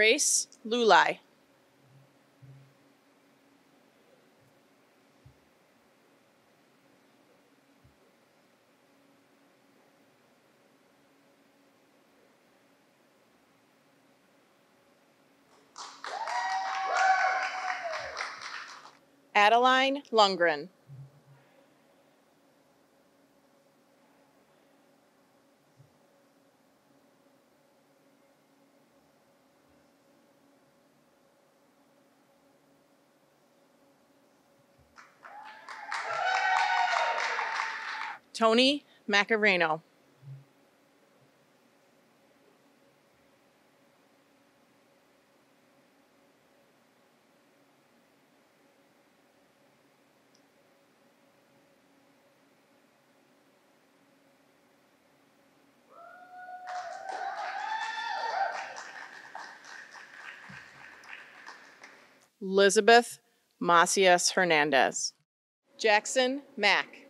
Grace Lulai. Adeline Lundgren. Tony Macareno. Elizabeth Macias Hernandez. Jackson Mack.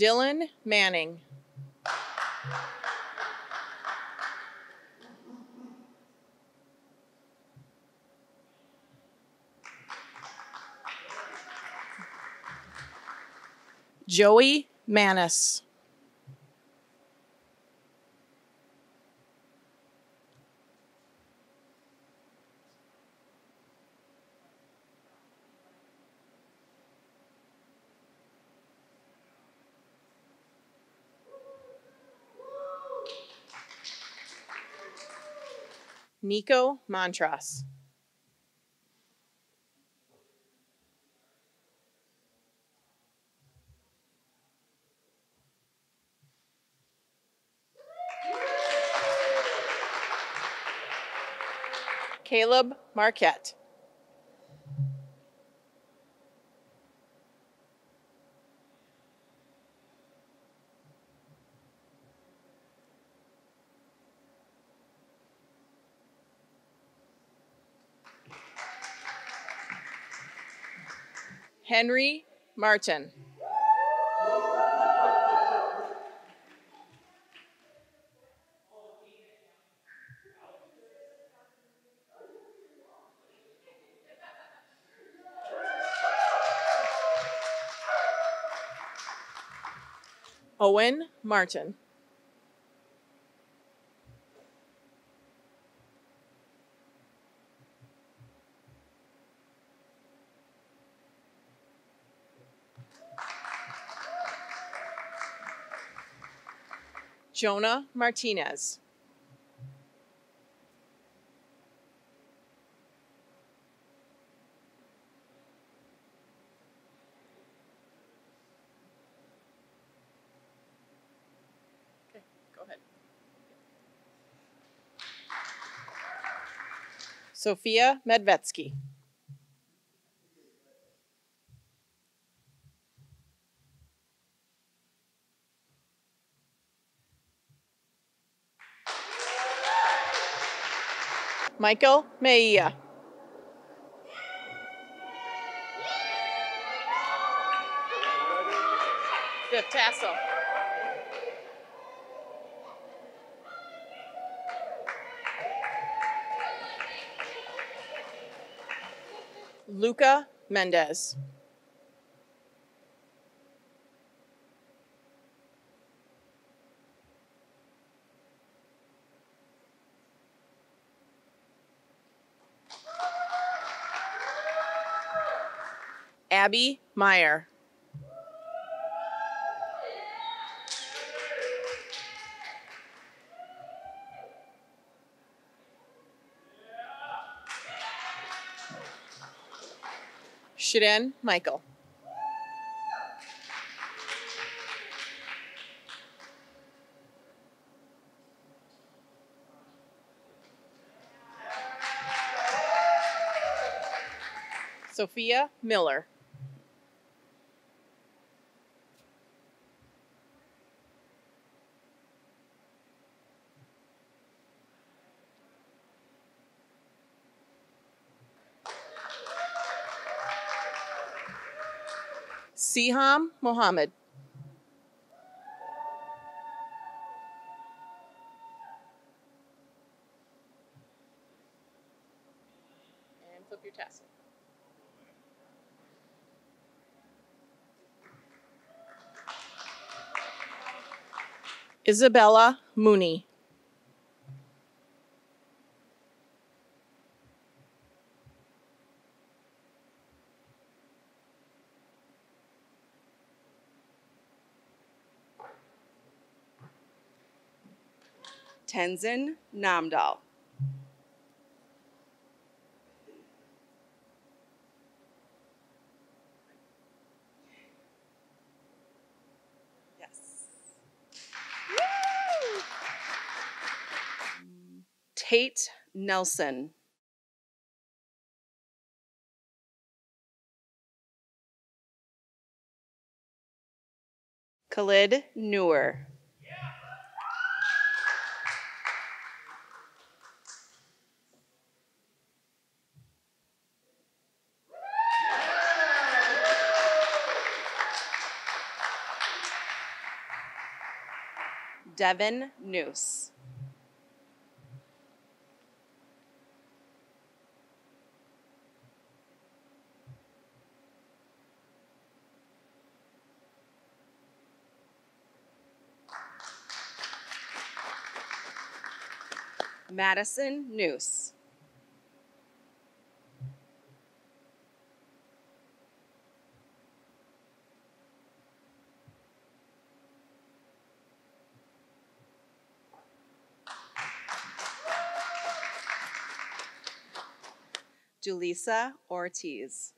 Dylan Manning. Joey Manis. Nico Montross. Caleb Marquette. Henry Martin. Owen Martin. Jonah Martinez. Okay, go ahead. Sophia Medvetsky. Michael Meia. Fifth tassel. Luca Mendez. Abby Meyer. Shiren Michael. Sophia Miller. Siham Mohammed. And flip your tassel. Isabella Mooney. Tenzin Namdal. Yes. Tate Nelson. Khalid Newer. Devin Noose. Madison Noose. Julissa Ortiz.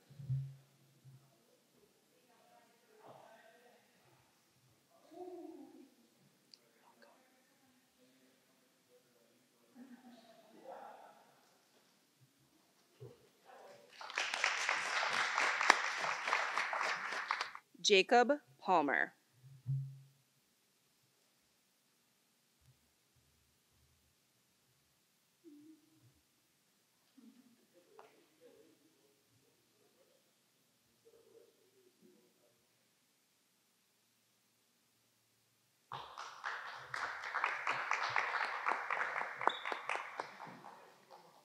Jacob Palmer.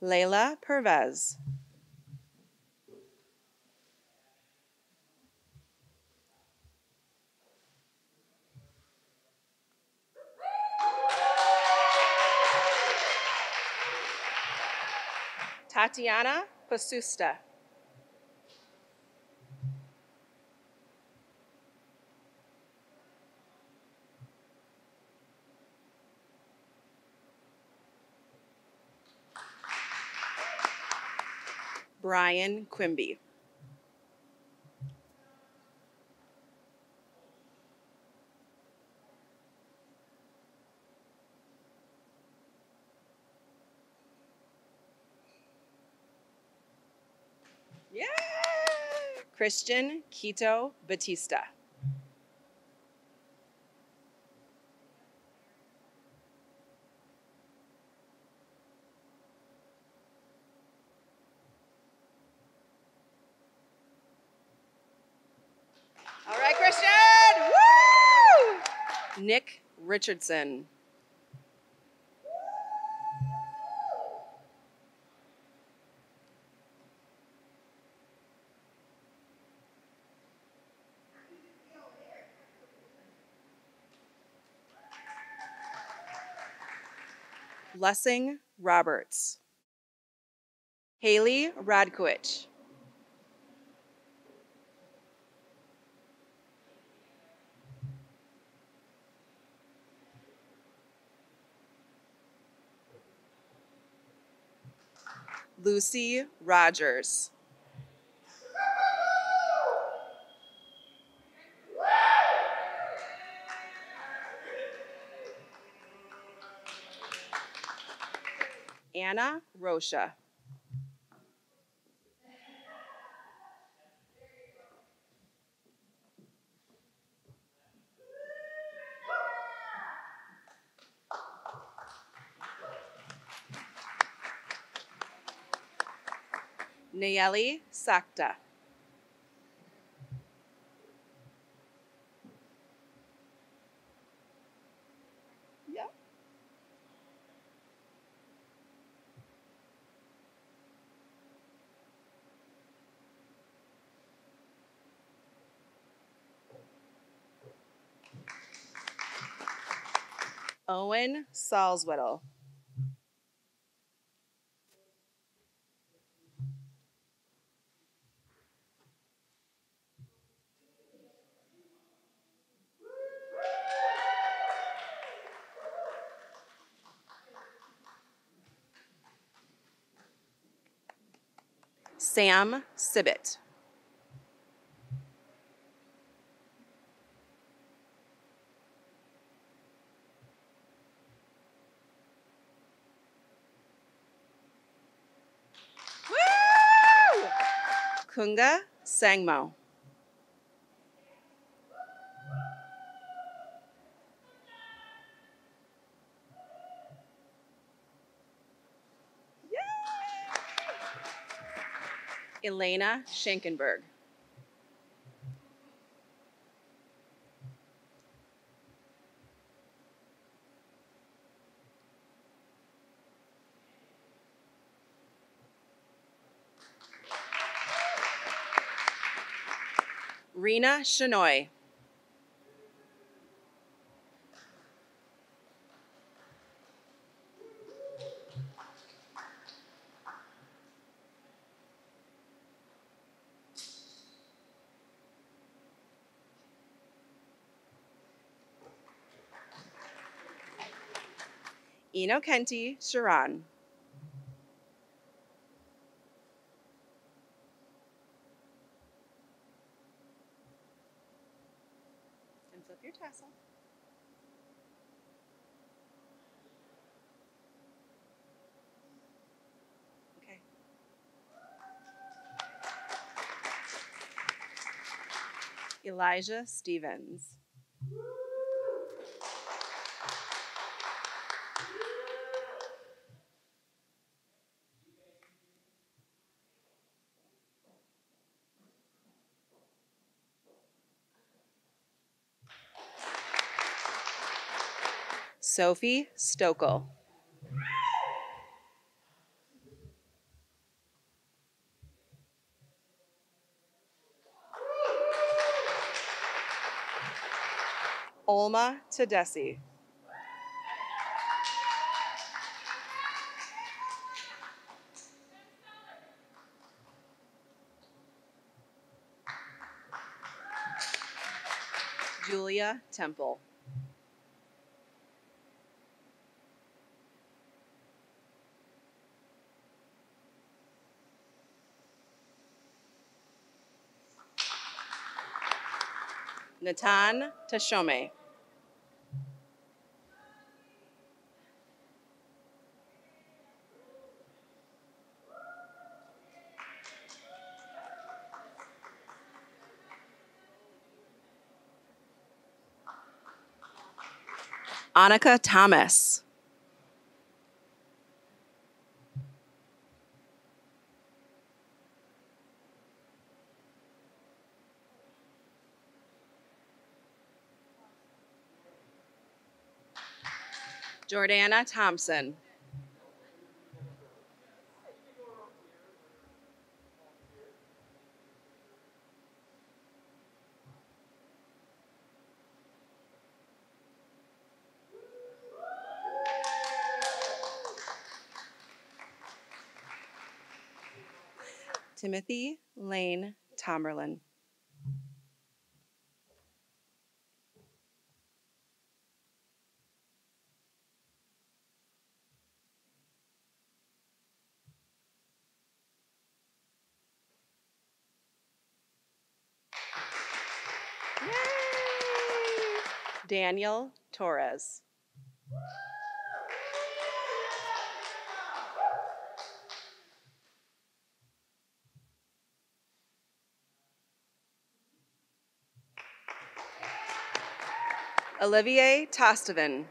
Layla Pervez. Tatiana Pasusta. Brian Quimby. Yeah! Christian Quito Batista. All right, Christian! Woo! Nick Richardson. Blessing Roberts. Haley Radkowicz. Lucy Rogers. Anna Rocha. Nayeli Sakta. Yep. Owen Salzwedel. Sam Sibbett. Kunga Sangmo. Elena Schenkenberg. Rena Chenoy. Eno Kenti Sharon. And flip your tassel. Okay. Elijah Stevens. Sophie Stokel. Olma Tedesi. Julia Temple. Natan Tashome. Annika Thomas. Jordana Thompson. Timothy Lane Tomerlin. Daniel Torres. Olivier Tostovan.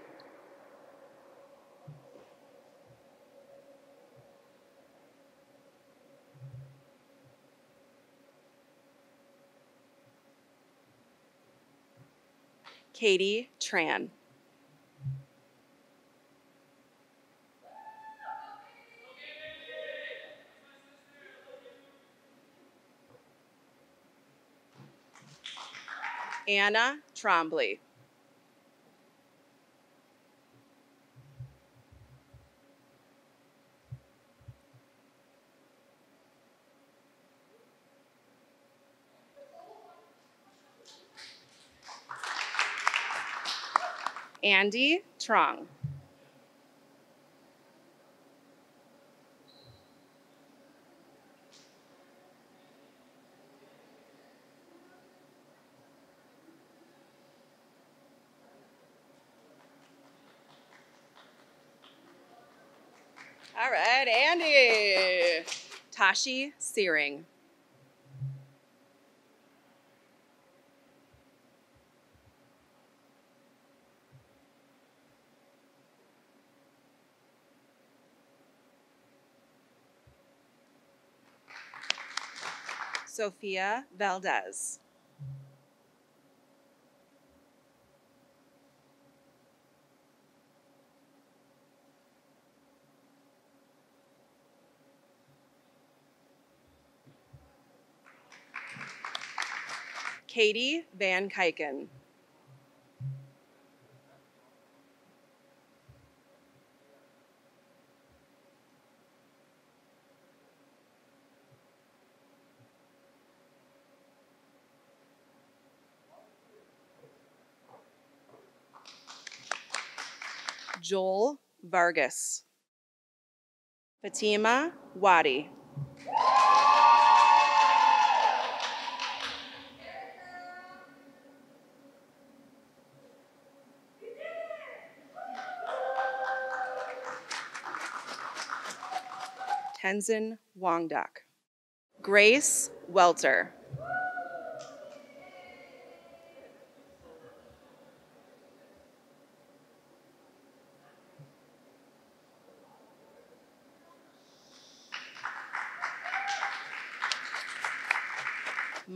Katie Tran. Anna Trombley. Andy Trong. All right, Andy. Tashi Tsering. Sophia Valdez. Katie Van Kyken. Joel Vargas. Fatima Wadi. Tenzin Wangdak. Grace Welter.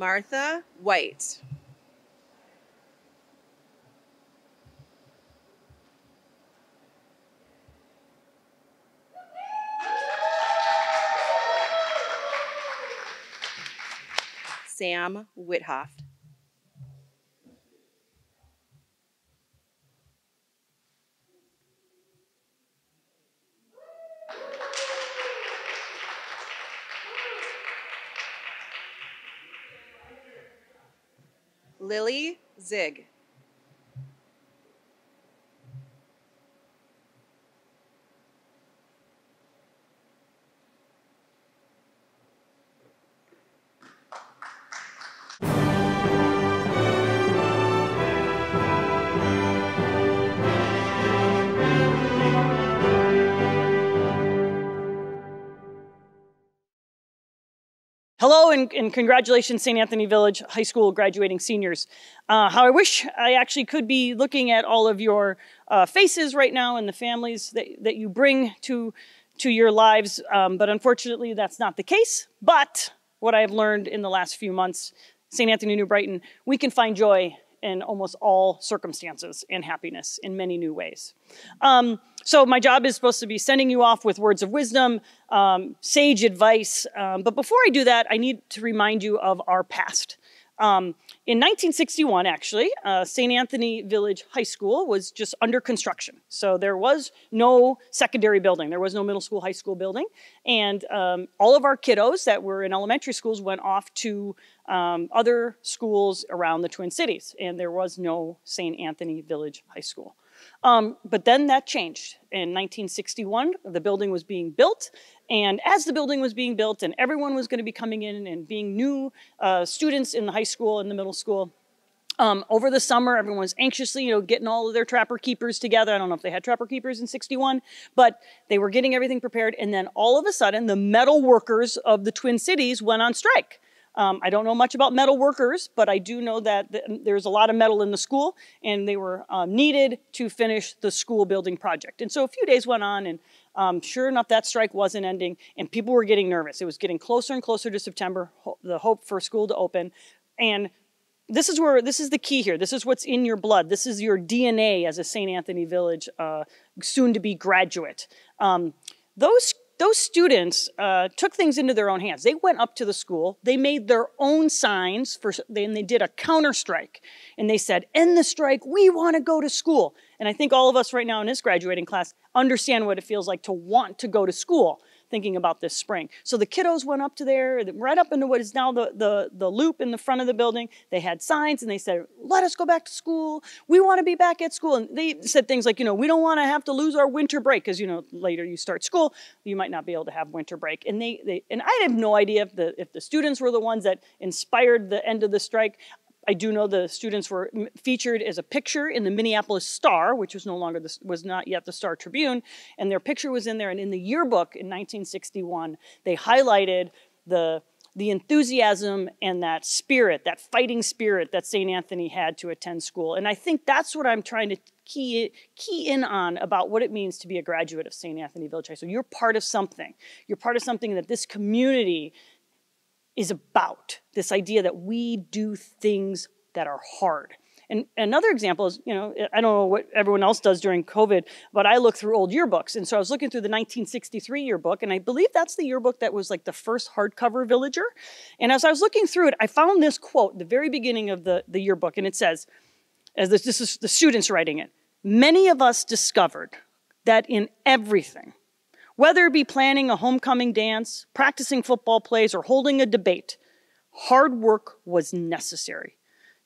Martha White. Sam Whithoff. Lily Zig. Hello and, and, congratulations, St. Anthony Village High School graduating seniors. Uh, how I wish I actually could be looking at all of your uh, faces right now and the families that, that you bring to, to your lives, um, but unfortunately that's not the case. But what I've learned in the last few months, St. Anthony New Brighton, we can find joy in almost all circumstances and happiness in many new ways. Um, so my job is supposed to be sending you off with words of wisdom, um, sage advice. Um, but before I do that, I need to remind you of our past. Um, in 1961, actually, uh, St. Anthony Village High School was just under construction. So there was no secondary building. There was no middle school, high school building. And um, all of our kiddos that were in elementary schools went off to um, other schools around the Twin Cities. And there was no St. Anthony Village High School. Um, but then that changed. In 1961, the building was being built, and as the building was being built and everyone was going to be coming in and being new uh, students in the high school and the middle school, um, over the summer, everyone was anxiously, you know, getting all of their trapper keepers together. I don't know if they had trapper keepers in 61, but they were getting everything prepared. And then all of a sudden, the metal workers of the Twin Cities went on strike. Um, I don't know much about metal workers, but I do know that th there's a lot of metal in the school, and they were um, needed to finish the school building project. And so a few days went on, and um, sure enough, that strike wasn't ending, and people were getting nervous. It was getting closer and closer to September, ho the hope for school to open, and this is where this is the key here. This is what's in your blood. This is your DNA as a St. Anthony Village uh, soon-to-be graduate. Um, those those students uh, took things into their own hands. They went up to the school, they made their own signs, for, and they did a counter strike. And they said, end the strike, we want to go to school. And I think all of us right now in this graduating class understand what it feels like to want to go to school thinking about this spring. So the kiddos went up to there, right up into what is now the, the, the loop in the front of the building. They had signs and they said, let us go back to school. We want to be back at school. And they said things like, you know, we don't want to have to lose our winter break because, you know, later you start school, you might not be able to have winter break. And they, they and I have no idea if the, if the students were the ones that inspired the end of the strike. I do know the students were featured as a picture in the Minneapolis Star, which was no longer the, was not yet the Star Tribune, and their picture was in there. And in the yearbook in 1961, they highlighted the the enthusiasm and that spirit, that fighting spirit that St. Anthony had to attend school. And I think that's what I'm trying to key, key in on about what it means to be a graduate of St. Anthony Village High. You're part of something. You're part of something that this community is about this idea that we do things that are hard. And another example is, you know, I don't know what everyone else does during COVID, but I look through old yearbooks. And so I was looking through the 1963 yearbook, and I believe that's the yearbook that was like the first hardcover villager. And as I was looking through it, I found this quote, the very beginning of the, the yearbook, and it says, as this, this is the students writing it, many of us discovered that in everything, whether it be planning a homecoming dance, practicing football plays, or holding a debate, hard work was necessary.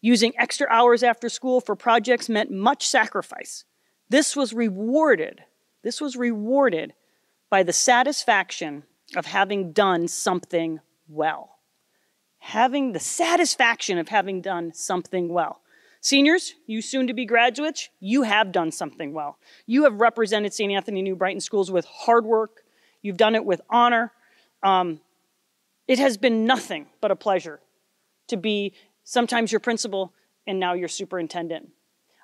Using extra hours after school for projects meant much sacrifice. This was rewarded, this was rewarded by the satisfaction of having done something well. Having the satisfaction of having done something well. Seniors, you soon to be graduates, you have done something well. You have represented St. Anthony New Brighton Schools with hard work. You've done it with honor. Um, it has been nothing but a pleasure to be sometimes your principal and now your superintendent.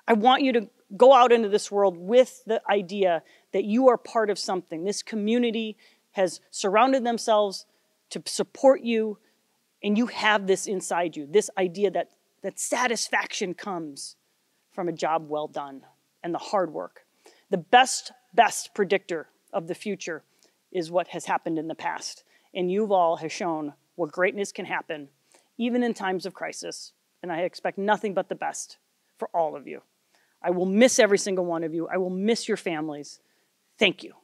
I want you to go out into this world with the idea that you are part of something. This community has surrounded themselves to support you, and you have this inside you this idea that that satisfaction comes from a job well done and the hard work. The best, best predictor of the future is what has happened in the past. And Uval has shown what greatness can happen even in times of crisis. And I expect nothing but the best for all of you. I will miss every single one of you. I will miss your families. Thank you.